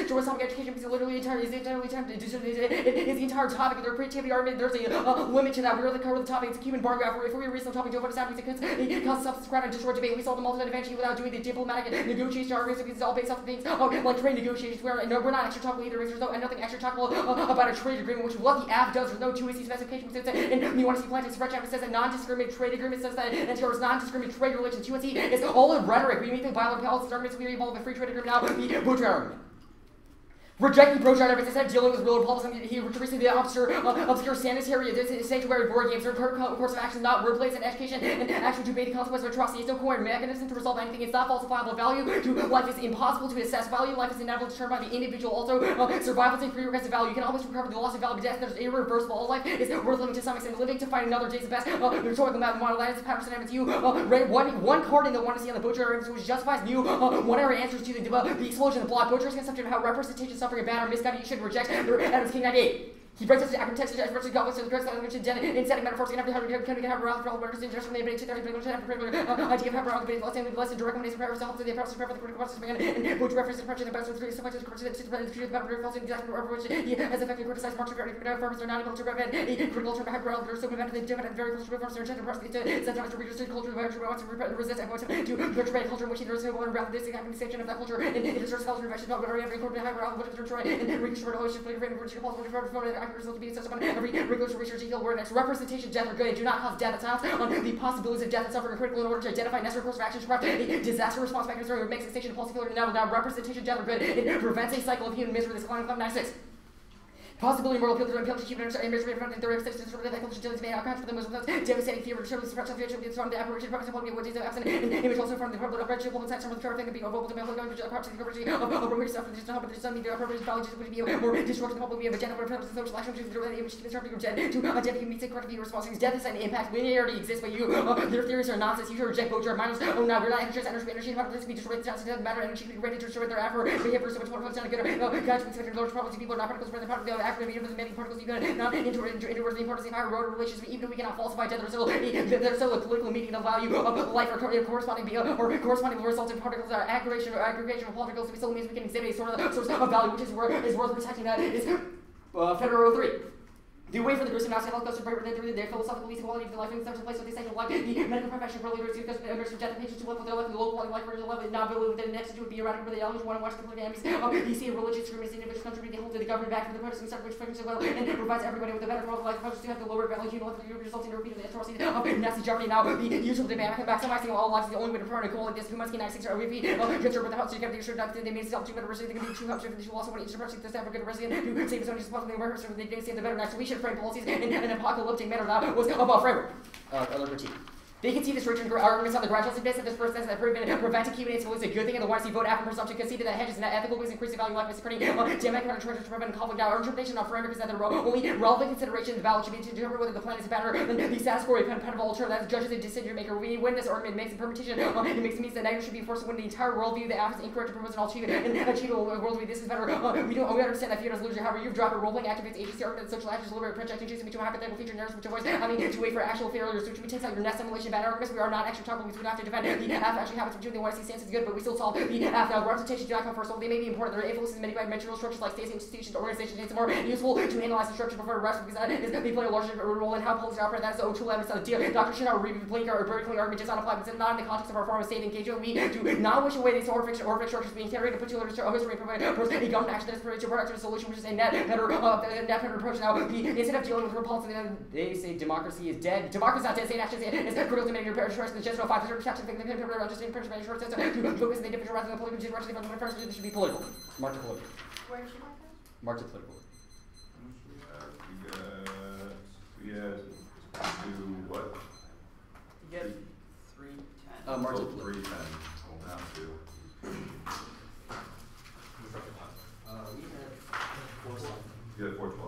Georgia topic education because literally entire is entirely is the entire topic their creativity argument there's a uh, limit to that. We're the cover the topic it's a Cuban if we read some topic to understand because it causes subsequent and destroy debate. We solve the multi eventually without doing the diplomatic negotiation arguments because it's all based off of things uh, like trade negotiations where no, we're not extra talkable either. There's no, and nothing extra talkable uh, about a trade agreement, which what the app does. There's no two AC that, and you want to see plaintiffs' French app says a non-discriminate trade agreement says that NTR is non-discriminate trade relations. UNC is all in rhetoric. We make the bilateral policy arguments. We evolve a free trade agreement now. The Boudreaux argument. Rejecting Brochard evidence instead of dealing with real policy, he recently the obscure, uh, obscure sanitary sanctuary board games or course of action, not wordplays and education, and actual debate the consequences of atrocity. It's no core mechanism to resolve anything. It's not falsifiable value. To life is impossible to assess value. Life is inevitable determined by the individual. Also, uh, survival is a prerequisite value. You can always recover the loss of value, but death is irreversible. All life is worth living to some extent. Living to find another day's best. Uh, the rhetorical math model is Patterson you. Uh, one one card in the one to see on the Butcher which justifies new uh, one hour answers to the, uh, the explosion of the block. Butcher's conception of how representation, suffering, a bad or misguided you should reject Adams King 98. He breaks us acronym text as versus goblins the correct language and in setting metaphors and every time we can have for all workers in uh, just uh, from the ability to their ability to have a idea of how around the base lesson with less direct recommendation for help to the to prepare for the critical process and and which reference approach the best with so much as correct to the to the better false and exact approach he has effectively criticized Marx very firms are not able to prevent. Critical term have around so prevent the different very close to reforms are intended process to to reduce culture where to want to resist and want to perpetuate culture which he does one rather this extension of that culture and it is culture invention not very every corporate high around which is trying and reconstruct all for the frame which is the to be such a every rigorous research detail word next representation, death, or good, and do not cause death. It's not on the possibilities of death and suffering are critical in order to identify necessary course of action to craft a disaster response mechanism or makes a station policy failure now. Now, representation, death, or good, it prevents a cycle of human misery. This is Climate 96. Possibility moral to appeal to human and misery in front of the of six distorted that culture deals made outcomes for the most devastating fear disturbance suppression of future from the apparition purpose of what is absent and image also from the public appropriate woman side some of the thing be available to me going to approach the appropriate of appropriate stuff just not but there's some the appropriate just would be a more destructive public we have a general purpose of social action is the image to your dead to identify meets a correct response death is an impact linearity exists but you uh, their theories are nonsense you should reject both your minus oh now we're not interested energy energy of this be destroyed the doesn't matter energy be ready to destroy their after behavior so much more focused on good uh, God to expect large problems people not particles the part of the after the many particles you can not into into the importance of higher road relations even if we cannot falsify death (laughs) there's still there's still a political meaning of value of life or corresponding or corresponding resultant particles are aggregation or aggregation of particles we still means we can exhibit a sort of source of value which is worth is worth protecting that is uh, Federal 3 the way for the gruesome mass health goes to break within their philosophical least quality of the life in such a place with the essential life. The medical profession for leaders because the emergency death of patients who live with their life the low quality life version of life not ability within the next to would be erratic for the elders want to watch the political enemies. (laughs) Oh, you see a religious discrimination in which country they hold to the government back from the and which functions well and provides everybody with a better quality of life to have the lower value human life resulting in repeated atrocities of Nazi Germany now the usual demand of maximizing all lives is the only way to prevent equality this Humansky 96 are repeat concerned with the house to get the assured that they made self to university they can be two hubs they also want each university to stand for good resident to save possible workers so they can save the better next we should frame policies (laughs) and an apocalyptic manner that was above framework. Uh, other critique. They can see this return arguments on the gradual success of this process that proven preventing keeping it is a good thing, and the one to vote after presumption conceded that hedges and ethical ways increase the value of life, security, democratic treasure to prevent conflict. Our interpretation of is that the only relevant consideration the ballot should be to determine whether the plan is better than the status quo dependable alternative. As judges a decision maker, we win this argument makes a permutation. Uh, it makes it means that negative should be forced to win the entire worldview. The average incorrect to propose an alternative and achievable worldview. This is better. Uh, we don't we understand that fear does illusion. However, you've dropped a role-playing activates agency argument, social actions, deliberate projecting, choosing between hypothetical future narratives, which avoids having to wait for actual failures, which takes out your nest simulation bad arguments. We are not actually talking. We do not have to defend the F actually happens the one see stance is good, but we still solve the F. Now, representations do not come first. They may be important. Their influence in many dimensional structures like states, institutions, organizations. It's more useful to analyze the structure before the rest because that is going they play a larger role in how policies operate. That is the O2 evidence of deal. Dr. Shinar, Blinker, or Berkeley argument does not apply because it's not in the context of our form of state engagement. We do not wish away these orphic, orphic structures being carried to particular history and provide a government action that is permitted to product a solution which is a net better, uh, net better approach. Now, instead of dealing with repulsive, they say democracy is dead. Democracy is not dead. State action is critical to make your choice. The general five hundred protection, think, think, think, just in person, short sense, to focus on the individual rather than political direction. If I'm first, it should be political. March to political. Where should I go? March to political. We got, we had two, what? You get three ten. Uh, March to Oh, political. three ten, two. Uh, we had four. You had four twelve.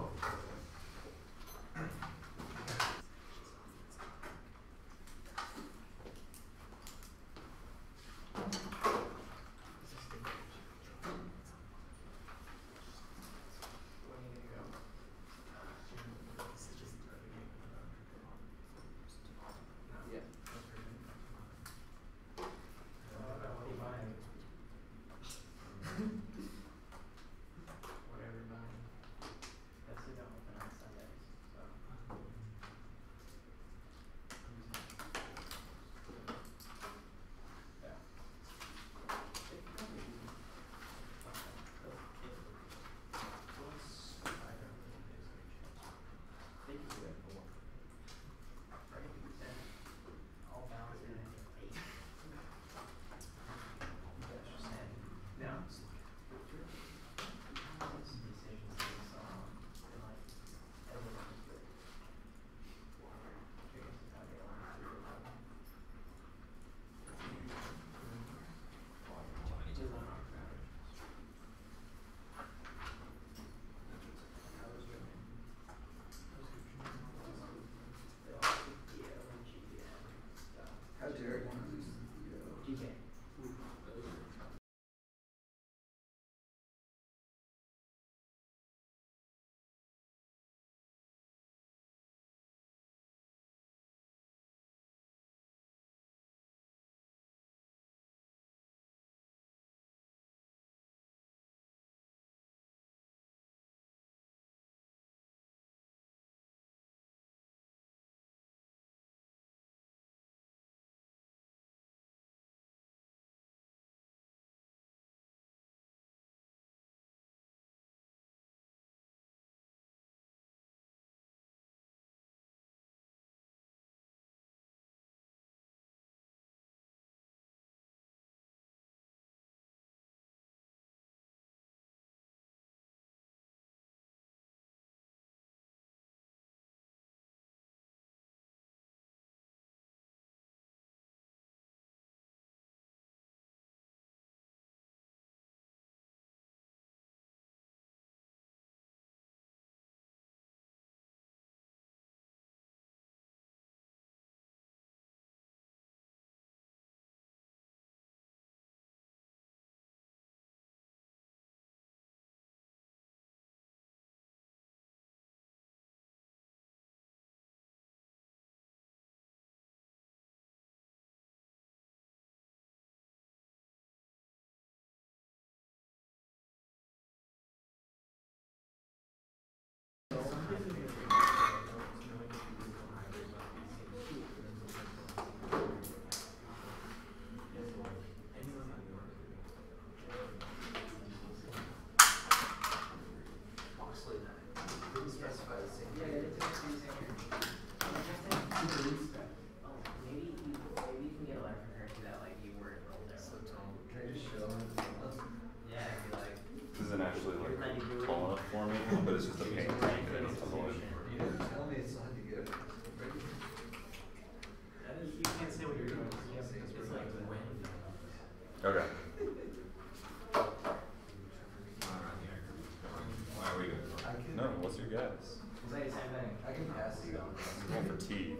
Fatigue.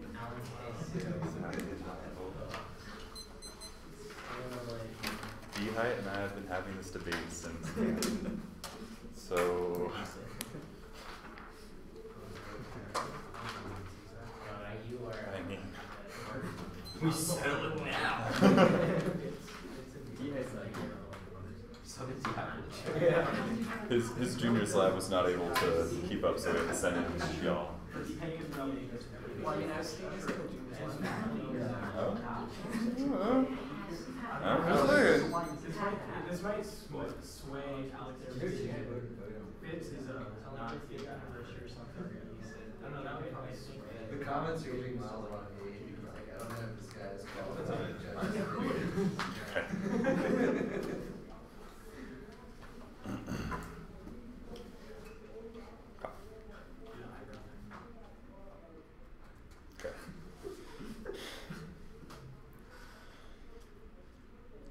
D and I have been having this debate since then. So I mean We settle it now. his his junior slab was not able to keep up, so we had to send him this in really? This might sway, sway Alex Fitz is a not controversial or something. I don't know, that would probably sway. The comments you're getting miles on me. Like, I don't know if this guy is qualified.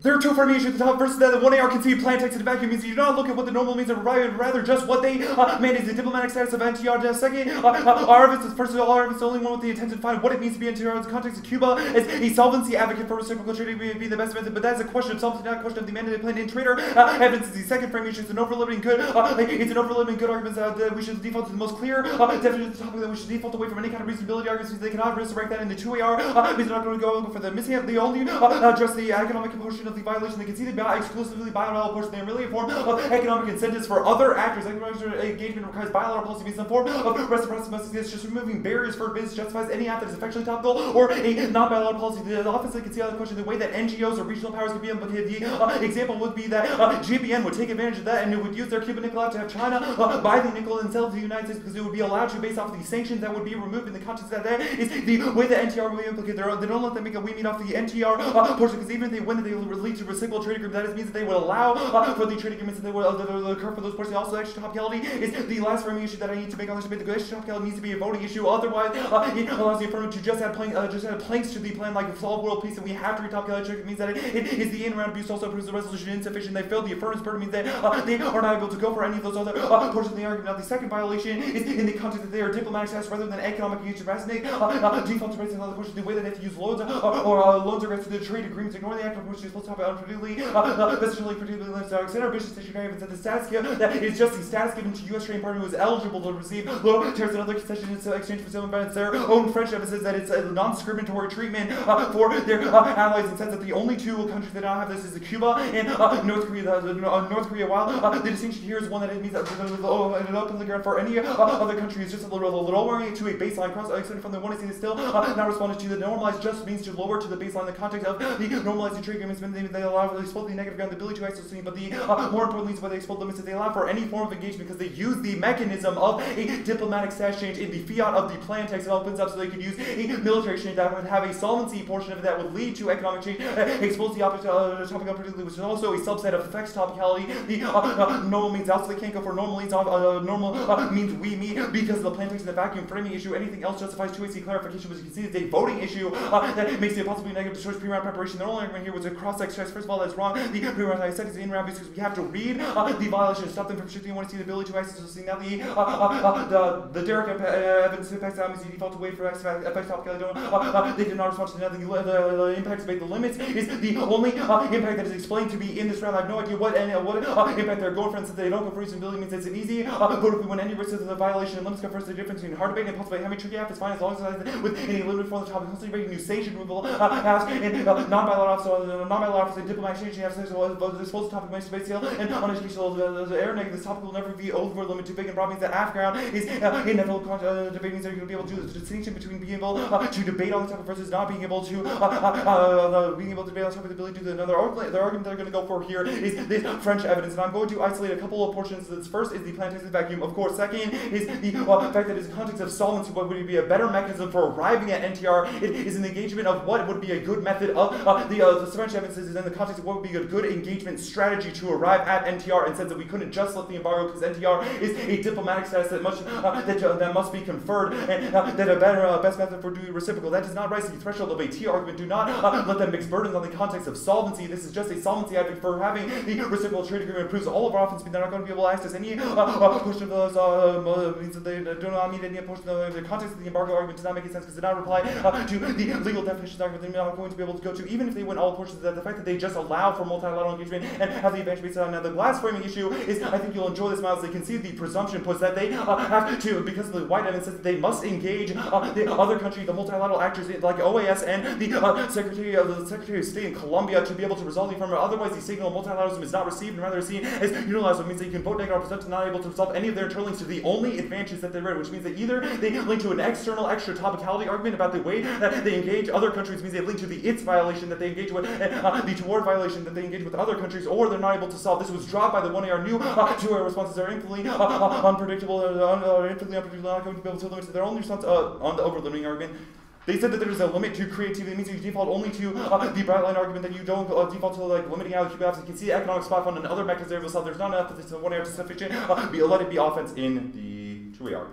There are two formations at the top versus that. The one AR can see plan text in a vacuum means you do not look at what the normal means of arriving, rather just what they uh, mandate the diplomatic status of NTR. The second, uh, uh, Arvis is first of all, Arvis is the only one with the intent to find what it means to be NTR in the context of Cuba as a solvency advocate for reciprocal trading would be the best method, but that's a question of solvency, not a question of the mandate plan in trader. Uh, evidence is the second formation. It's an overlimiting good. Uh, it's an overlimiting good argument uh, that we should default to the most clear uh, definition of the topic that we should default away from any kind of reasonability arguments. They cannot resurrect that in the 2AR. Uh, means they're not going to go for the missing. They only uh, address the economic portion of violation. They can see the exclusively bilateral portion. They merely a form of economic incentives for other actors. Economic engagement requires bilateral policy means some form of reciprocity. It's just removing barriers for business justifies any act that is effectually topical or a non-bilateral policy. The office can see on the question the way that NGOs or regional powers could be implicated. The uh, example would be that uh, GPN would take advantage of that and it would use their Cuban nickel out to have China uh, buy the nickel and sell it to the United States because it would be allowed to based off of the sanctions that would be removed in the context that. That is the way that NTR will be implicated. They're, they don't let them make a we meet off the NTR uh, portion because even if they win, they lead to reciprocal trade agreement. That means that they would allow uh, for the trade agreements that they would uh, that would occur for those portions. Also, extra topicality is the last framing issue that I need to make on this debate. The extra topicality needs to be a voting issue. Otherwise, uh, it allows the affirmative to just add uh, just add planks to the plan like a world peace, and we have to read topicality. It means that it, it is the in-round abuse also proves the resolution insufficient. They failed the affirmative burden means that uh, they are not able to go for any of those other uh, portions of the argument. Now, the second violation is in the context that they are diplomatic status rather than economic to resonate. Uh, uh, default to raise another portion the way that they have to use loans uh, or loans are to the trade agreements. Ignore the active portion is supposed to have unpredictably, uh, uh, especially particularly limits to extend our business stationary even said the status given that is just the status given to U.S. trading partner who is eligible to receive low tariffs and other concessions in exchange for selling benefits. Their own French emphasis that it's a non-discriminatory treatment uh, for their uh, allies and says that the only two countries that don't have this is Cuba and uh, North Korea. The, the, uh, North Korea, while uh, the distinction here is one that it means that the, the, the, an open ground for any uh, other country is just a little, a lowering to a baseline cross. Except from the one is still uh, not responded to the normalized just means to lower to the baseline in the context of the normalized trade agreements. They, they allow exploit the negative ground, the ability to access but the uh, more importantly is why they exploit limits is they allow for any form of engagement because they use the mechanism of a diplomatic status change in the fiat of the plan text it opens up so they could use a military change that would have a solvency portion of it that would lead to economic change, uh, expose the opposite uh, topic particularly, which is also a subset of effects topicality. The uh, uh, normal means out, so they can't go for normal means off. Uh, normal uh, means we meet because the plan text in the vacuum framing issue. Anything else justifies 2AC clarification, which you can see is a voting issue uh, that makes it possibly negative to choice pre-round preparation. The only argument here was a cross-sex stress. First of all, that's wrong. The I said is in round because we have to read uh, the violation and stop them from shifting. You want to see the ability to access. So see now the uh, uh, the the Derek uh, Evans impacts means you default to wait for effects uh, uh, they did not respond to nothing. The, the, the impacts made the limits is the only uh, impact that is explained to be in this round. I have no idea what and uh, what uh, impact going for. And since they don't go for reasonability, means it's an easy. Uh, but if we win any risk of the violation and limits, confers the difference between hard debate and possibly heavy tricky app. It's fine as long as it's with any limited form of the topic. Constantly rating new sanction removal uh, has and uh, non-bilateral uh, non-bilateral officer, diplomatic exchange. Have to say the disposal topic makes debate scale and uneducational the, the air negative. This topic will never be over limit too big and means that half ground is uh, inevitable. Uh, debate means that you're going to be able to do the distinction between being able uh, to debate on the topic versus not being able to uh, uh, uh, being able to debate on the topic. The ability to do another argument. The argument they're going to go for here is this French evidence, and I'm going to isolate a couple of portions. Of this first is the plantation vacuum, of course. Second is the uh, fact that it's in context of solvency. What would be a better mechanism for arriving at NTR? It is an engagement of what would be a good method of uh, the, the French evidence is in the context of what would be a good engagement strategy to arrive at NTR, and says that we couldn't just lift the embargo because NTR is a diplomatic status that must uh, that, uh, that must be conferred, and uh, that a better uh, best method for doing reciprocal. That does not rise to the threshold of a T argument. Do not uh, let them mix burdens on the context of solvency. This is just a solvency advocate for having the reciprocal trade agreement proves all of our offense. They're not going to be able to access any uh, uh, portion of those means that they do not meet any portion of the context of the embargo argument does not make any sense because it does not reply to the legal definitions argument they're not going to be able to go to, even if they win all portions of that. The fact that they just allow for multilateral engagement and have the advantage based on now the glass framing issue is I think you'll enjoy this, Miles. They can see the presumption puts that they uh, have to because of the white evidence that they must engage uh, the other country, the multilateral actors like OAS and the uh, Secretary of the Secretary of State in Colombia to be able to resolve the affirmative. Otherwise, the signal of multilateralism is not received and rather seen as unilateral. It means that you can vote negative or to not able to resolve any of their interlinks to the only advantages that they read, which means that either they link to an external extra topicality argument about the way that they engage other countries, means they link to the its violation that they engage with, and uh, the toward violation that they engage with other countries, or they're not able to solve. This was dropped by the one AR new uh, two AR responses are infinitely uh, uh, unpredictable, uh, un- uh, infinitely unpredictable, not going to be able to limit their only response uh, on the over limiting argument. They said that there's a limit to creativity. It means you default only to uh, the bright line argument that you don't uh, default to like limiting out Cuba You can see the economic spot fund and other mechanisms there will solve. There's not enough that this one area is sufficient. Uh, be, let it be offense in the two AR.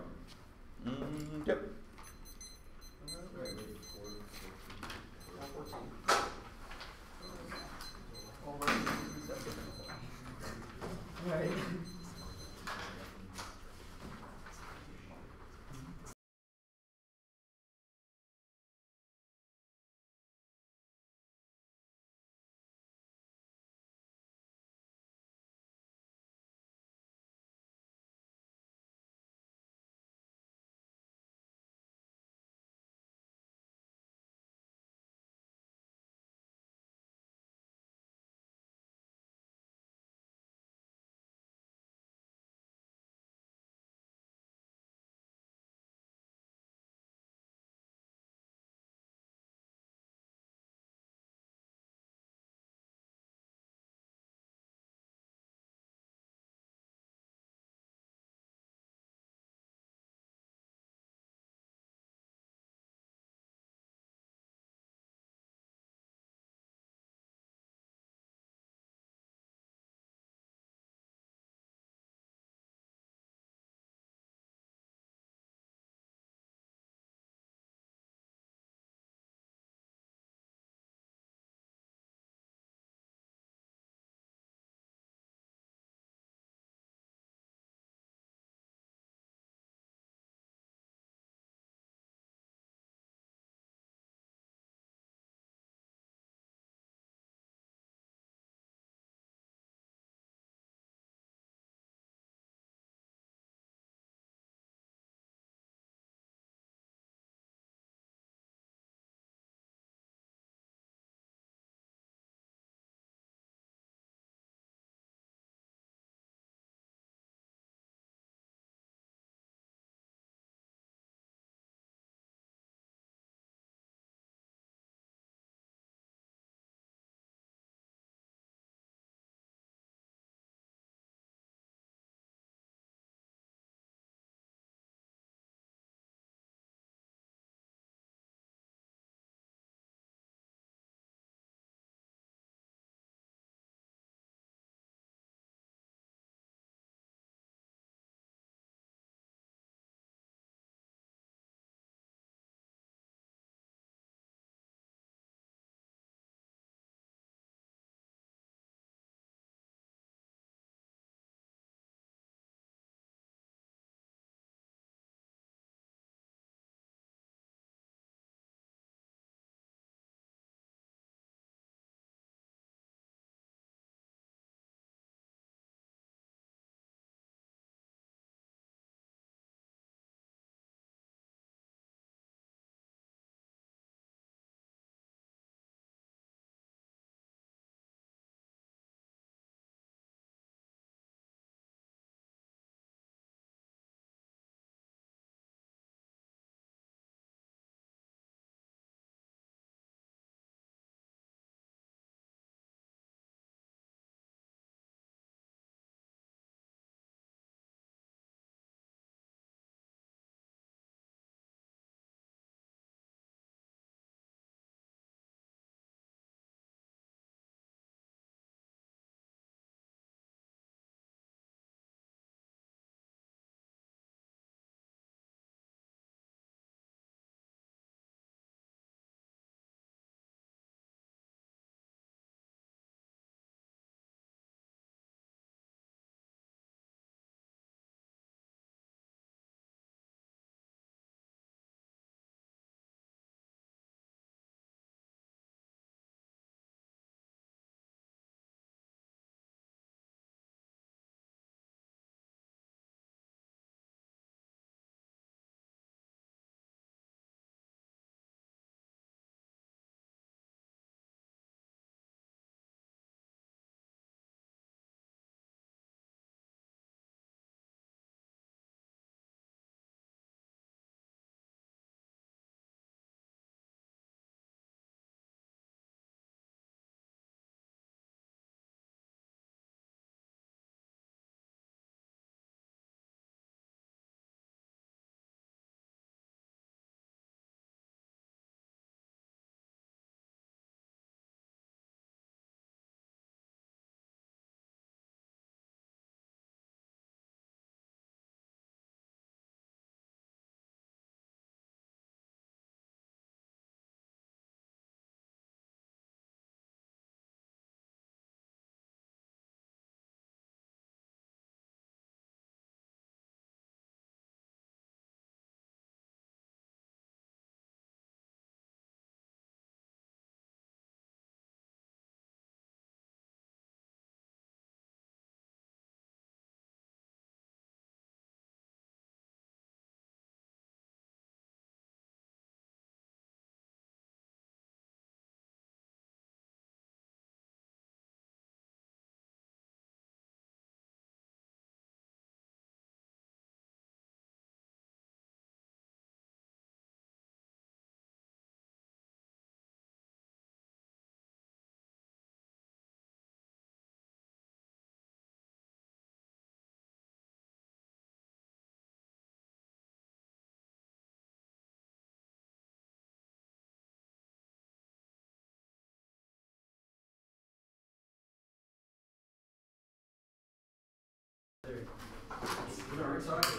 Mm, yep. Arkansas.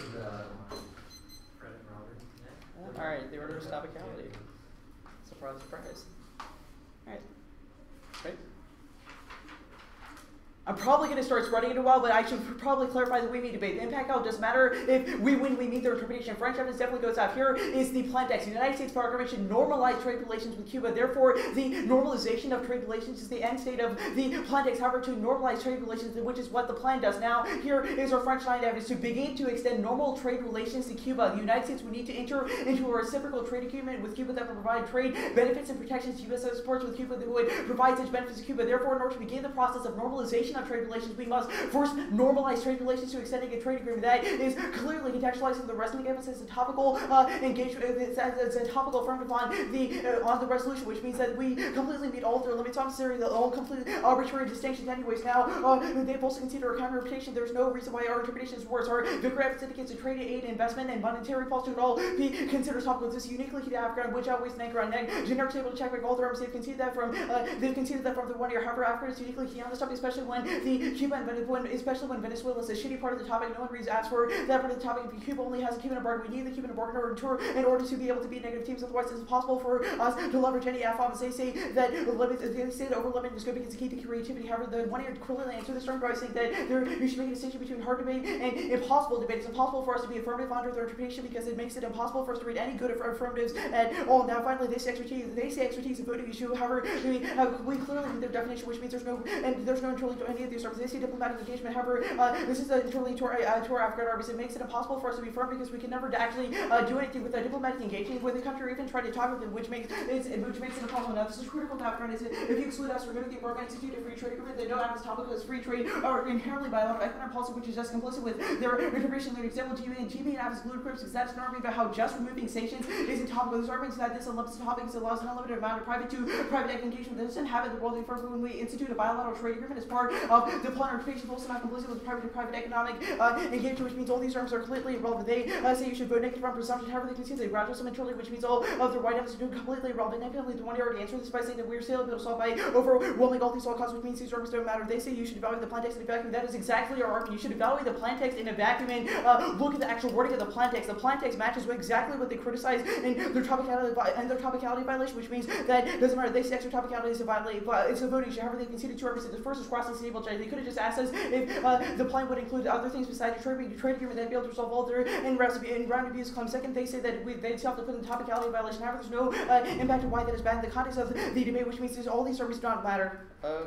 Probably going to start spreading it a while, but I should probably clarify the we meet debate. The impact oh, out doesn't matter if we win, we meet their interpretation. French evidence definitely goes out. Here is the plan text. The United States Parliament should normalize trade relations with Cuba. Therefore, the normalization of trade relations is the end state of the plan text. However, to normalize trade relations, which is what the plan does. Now, here is our French line evidence. To begin to extend normal trade relations to Cuba, the United States would need to enter into a reciprocal trade agreement with Cuba that would provide trade benefits and protections to U.S. exports with Cuba that would provide such benefits to Cuba. Therefore, in order to begin the process of normalization of trade relations, we must first normalize trade relations to extending a trade agreement that is clearly contextualizing the resolution emphasis a topical uh, engagement. It's, it's a topical affirmative on the uh, on the resolution, which means that we completely meet all their limits. I'm sorry, the all completely arbitrary distinctions. Anyways, now uh, they've also considered our counter interpretation. There's no reason why our interpretation is worse. Our victory efforts indicates a trade aid, investment, and monetary policy would all be considered topical. This uniquely to Africa, which always an anchor on neck. Generic able to check back all the arms. They've conceded that from uh, they've conceded that from the one year. However, Africa is uniquely key on this topic, especially when the Cuba and especially when Venezuela is a shitty part of the topic. No one reads asks for that part of the topic. If Cuba only has a Cuban embargo, we need the Cuban embargo in order to, in order to be able to be negative teams. Otherwise, it's impossible for us to leverage any FOMs. They say that limit, they say that over limit is good because it's key to creativity. However, the one year clearly answer this term by saying that there, you should make a distinction between hard debate and impossible debate. It's impossible for us to be affirmative under their interpretation because it makes it impossible for us to read any good affirmatives at all. Now, finally, they say expertise. They say expertise is in voting issue. However, we, uh, we clearly their definition, which means there's no and there's no interlink any of these terms. They say diplomatic engagement. However, uh, this is a interlink to our, uh, to our Afghan. It makes it impossible for us to be firm because we can never actually uh, do anything with a diplomatic engagement with the country or even try to talk with them, which makes it's, which makes it impossible. Now, this is critical to Afghan. Is if you exclude us, remove the Embargo Institute of Free Trade Agreement, they know as topic as free trade are inherently bilateral economic policy, which is just complicit with their interpretation. An example, GB and GB and Av's ludicrous because that's an about how just removing sanctions is a topical. This argument is that this unlimited topics allows an unlimited amount of private to private engagement that doesn't have in the world. When we institute a bilateral trade agreement as part of the plan interpretation, also not complicit with private to private economic uh, engagement, which means all these terms are completely irrelevant. They uh, say you should vote negative on presumption. However, they can see they graduate some internally, which means all of the white evidence are completely irrelevant. Negatively, the one year already answered this by saying that we're still able to solve by overwhelming all these law causes, which means these arguments don't matter. They say you should evaluate the plan text in a vacuum. That is exactly our argument. You should evaluate the plan text in a vacuum and uh, look at the actual wording of the plan text. The plan text matches exactly what they criticize in their topicality and their topicality violation, which means that it doesn't matter. They say extra topicality is a violation, but it's a voting issue. However, they conceded two arguments. The first is crossing stable judge. They could have just asked us if uh, the plan would include other things besides the trade, trade agreement. They'd be able to resolve all their in recipe in round abuse claims. Second, they say that we, they still have to put in the topicality violation. However, there's no uh, impact of why that is bad in the context of the debate, which means all these arguments do not matter. Uh,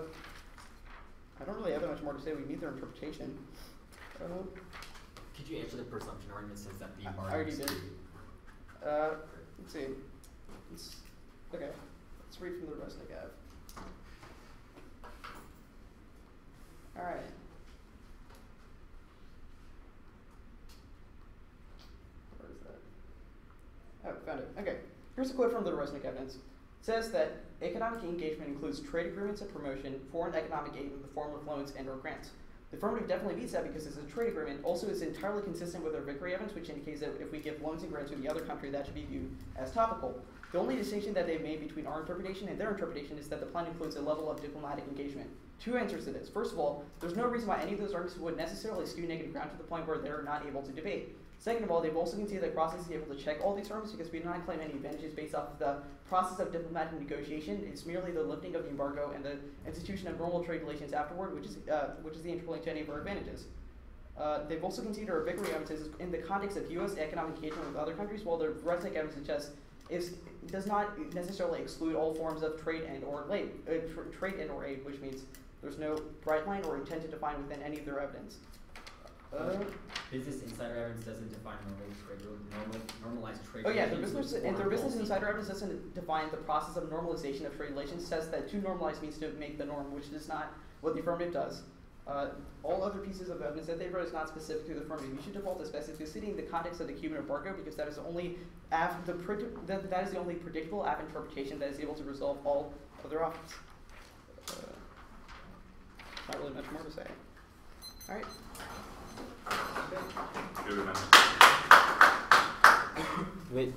I don't really have that much more to say. We meet their interpretation. Uh, Could you answer the presumption argument since that the I already did. Uh, let's see. Let's, okay, let's read from the rest I have. All right. Where is that? Oh, found it. Okay. Here's a quote from the Resnick evidence. It says that economic engagement includes trade agreements and promotion, foreign economic aid in the form of loans and or grants. The affirmative definitely beats that because it's a trade agreement. Also, is entirely consistent with our victory evidence, which indicates that if we give loans and grants to the other country, that should be viewed as topical. The only distinction that they've made between our interpretation and their interpretation is that the plan includes a level of diplomatic engagement. Two answers to this. First of all, there's no reason why any of those arguments would necessarily skew negative ground to the point where they're not able to debate. Second of all, they've also conceded that process is able to check all these terms because we do not claim any advantages based off of the process of diplomatic negotiation. It's merely the lifting of the embargo and the institution of normal trade relations afterward, which is uh, which is the interlink to any of our advantages. Uh, they've also conceded our victory evidence in the context of U.S. economic engagement with other countries, while the Resnick evidence suggests is does not necessarily exclude all forms of trade and or aid, uh, tr- trade and or aid, which means there's no bright line or intent to define within any of their evidence. Uh, Business insider evidence doesn't define normal trade, normal, normalized trade. Oh yeah, the business and their business insider evidence doesn't define the process of normalization of trade relations. Says that to normalize means to make the norm, which is not what the affirmative does. Uh, all other pieces of evidence that they wrote is not specific to the affirmative. You should default to specificity in the context of the Cuban embargo because that is the only af- the predi- that, that is the only predictable app interpretation that is able to resolve all other options. Uh, not really much more to say. All right. Good man. Wait.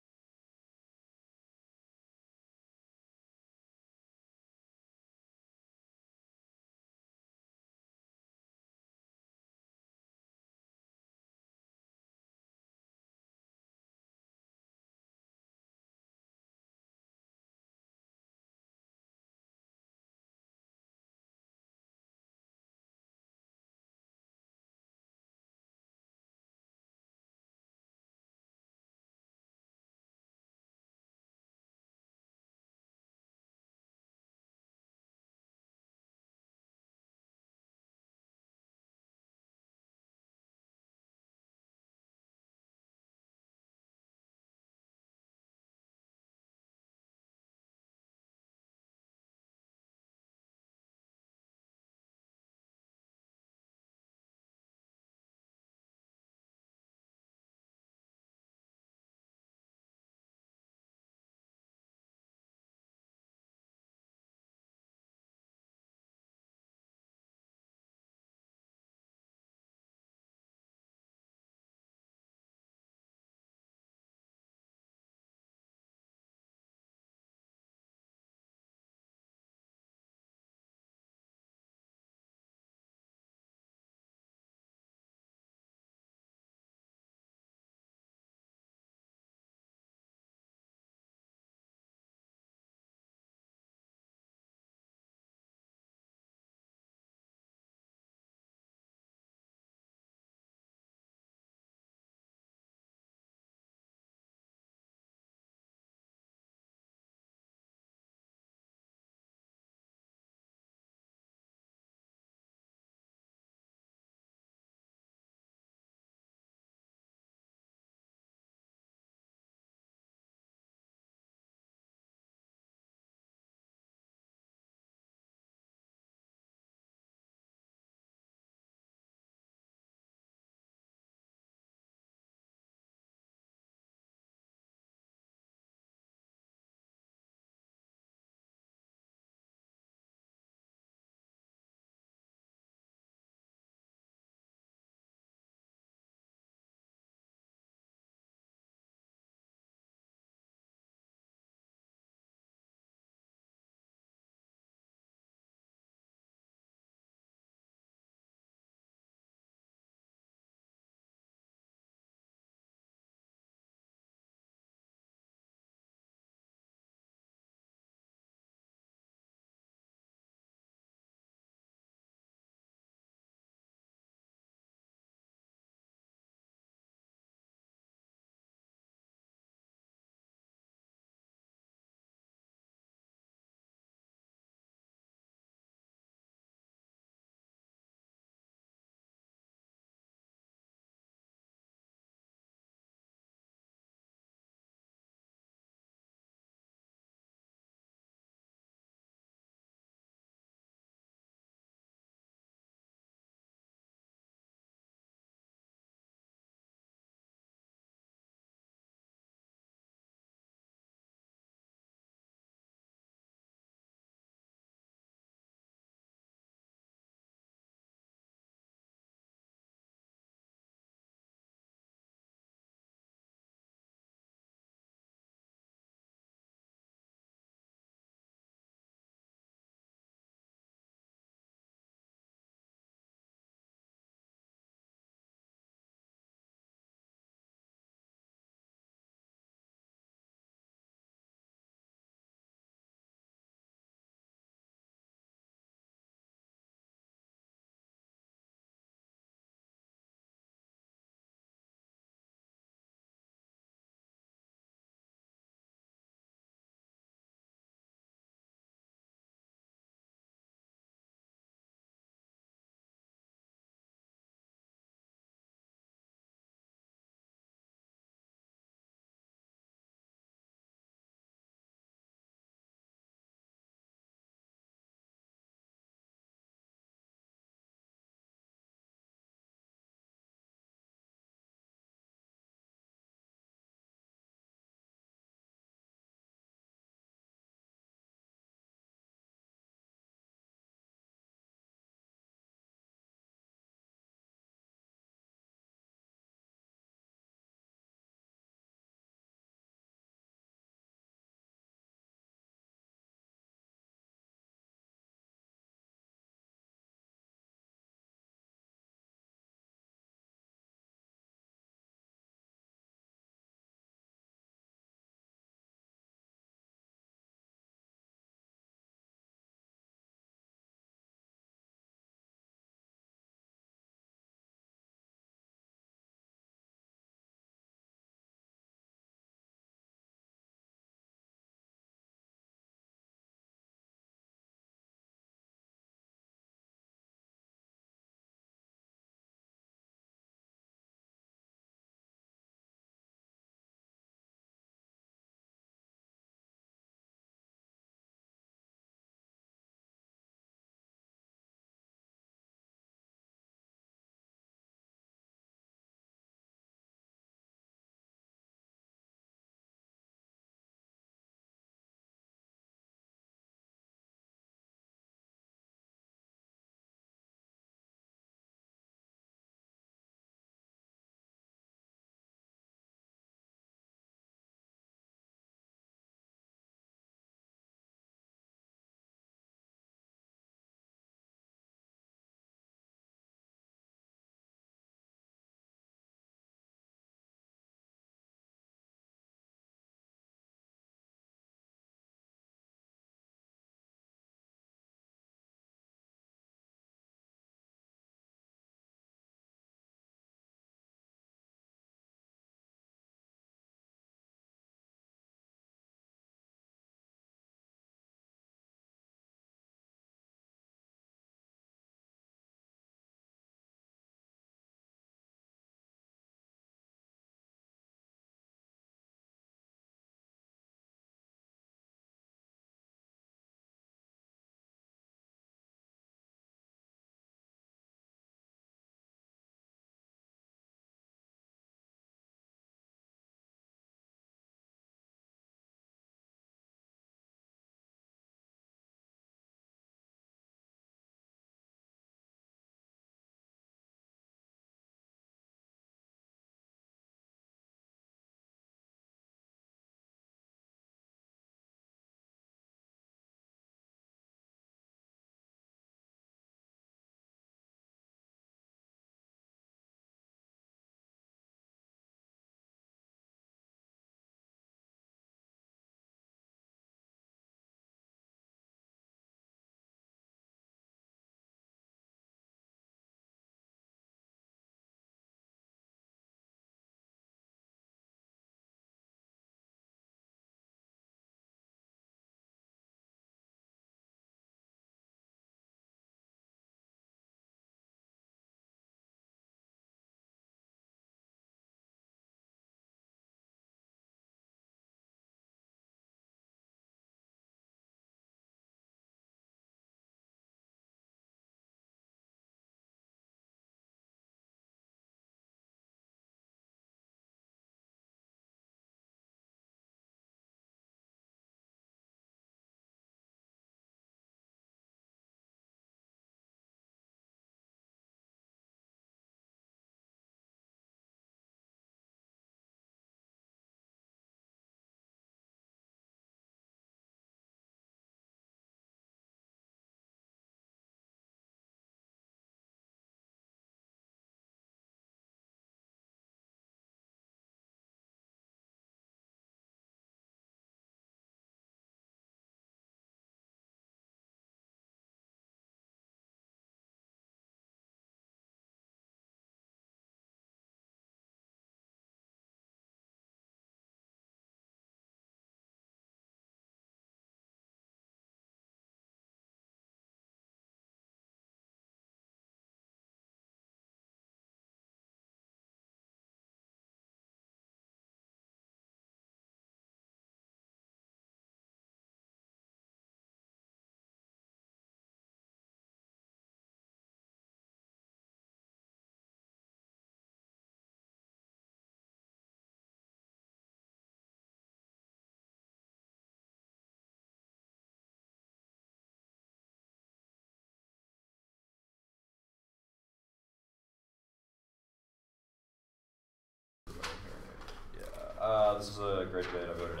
This is a great debate. I voted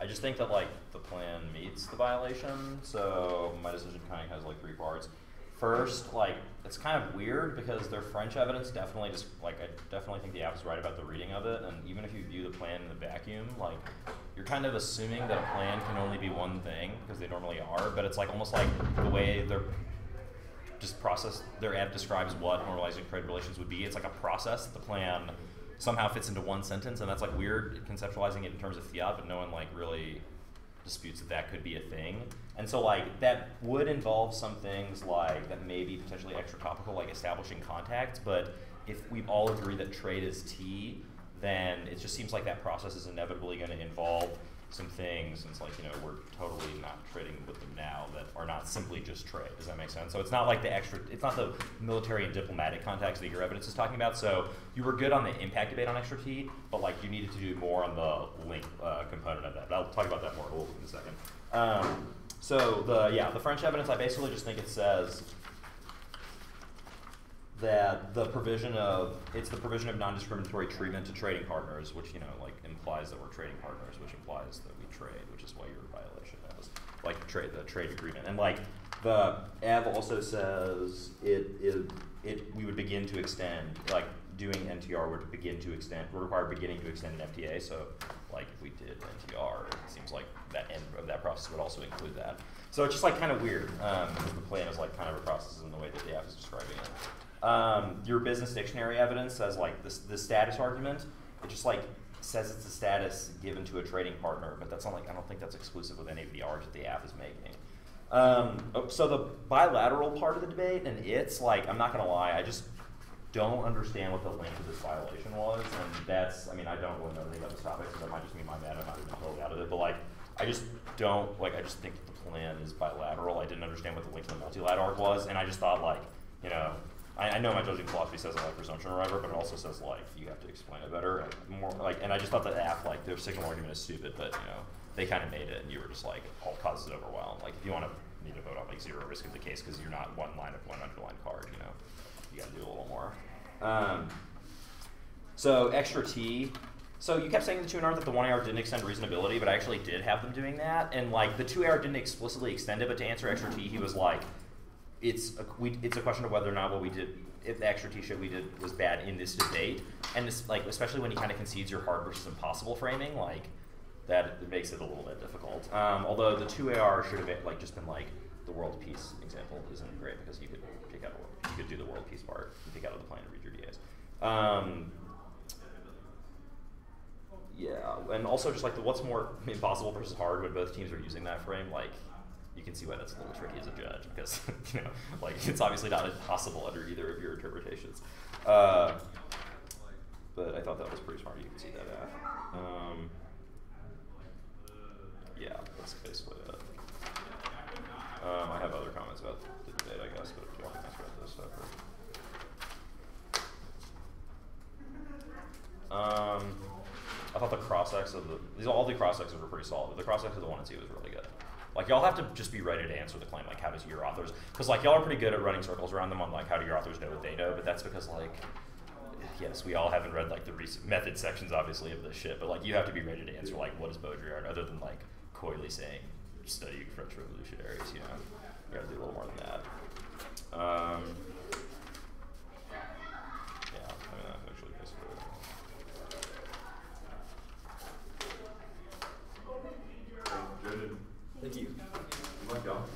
I just think that like the plan meets the violation, so my decision kind of has like three parts. First, like it's kind of weird because their French evidence definitely just like I definitely think the aff is right about the reading of it, and even if you view the plan in the vacuum, like you're kind of assuming that a plan can only be one thing because they normally are, but it's like almost like the way they're just process their aff describes what normalizing trade relations would be. It's like a process. The plan somehow fits into one sentence, and that's like weird conceptualizing it in terms of fiat, but no one like really disputes that that could be a thing. And so like that would involve some things like that may be potentially extra topical, like establishing contacts. But if we all agree that trade is T, then it just seems like that process is inevitably going to involve some things, and it's like, you know, we're totally not trading with them now that are not simply just trade. Does that make sense? So it's not like the extra, it's not the military and diplomatic contacts that your evidence is talking about. So you were good on the impact debate on extra T, but like you needed to do more on the link uh, component of that. But I'll talk about that more in a second. Um, so the, yeah, the French evidence, I basically just think it says that the provision of it's the provision of non-discriminatory treatment to trading partners, which you know like implies that we're trading partners, which implies that we trade, which is why your violation is like trade the trade agreement, and like the aff also says it it, it we would begin to extend like doing NTR would begin to extend would require beginning to extend an FTA. So like if we did NTR, it seems like that end of that process would also include that. So it's just like kind of weird um, the plan is like kind of a process in the way that the aff is describing it. Um, your business dictionary evidence says like this the status argument. It just like says it's a status given to a trading partner, but that's not like I don't think that's exclusive with any of the R's that the aff is making. Um, oh, so the bilateral part of the debate and it's like I'm not gonna lie, I just don't understand what the length of this violation was, and that's I mean I don't really know anything about this topic, so that might just be my bad. I'm not even totally out of it, but like I just don't like I just think the plan is bilateral. I didn't understand what the link to the multilateral was, and I just thought like you know I, I, know my judging philosophy says like presumption or whatever, but it also says like you have to explain it better. And more like, and I just thought that aff like their signal argument is stupid, but you know they kind of made it, and you were just like all causes overwhelmed. Like if you want to need to vote on like zero risk of the case because you're not one line of one underlined card, you know, you got to do a little more. Um, so extra T. So you kept saying the two and R that the one AR didn't extend reasonability, but I actually did have them doing that, and like the two AR didn't explicitly extend it, but to answer extra T, he was like it's a, we, it's a question of whether or not what we did, if the extra t-shirt we did was bad in this debate, and this, like especially when he kind of concedes your hard versus impossible framing, like that makes it a little bit difficult. Um, although the two AR should have like just been like the world peace example isn't great because you could pick out a, you could do the world peace part and pick out of the plan and read your DAs. Um, yeah, and also just like the what's more impossible versus hard when both teams are using that frame, like you can see why that's a little tricky as a judge because (laughs) you know like it's obviously not impossible under either of your interpretations. Uh, but I thought that was pretty smart. You can see that at. Um, yeah, that's basically it. Um, I have other comments about the debate, I guess, but if you want to about this stuff. Um, I thought the cross-ex of the these all the cross-exes were pretty solid, but the cross-ex of the one and two was really. Like y'all have to just be ready to answer the claim. Like how does your authors? Because like y'all are pretty good at running circles around them on like how do your authors know what they know? But that's because like yes, we all haven't read like the recent method sections obviously of this shit. But like you have to be ready to answer like what is Baudrillard other than like coyly saying study French revolutionaries. You know, you got to do a little more than that. Um, yeah, I mean that's actually basically. Good. Thank you. Good luck,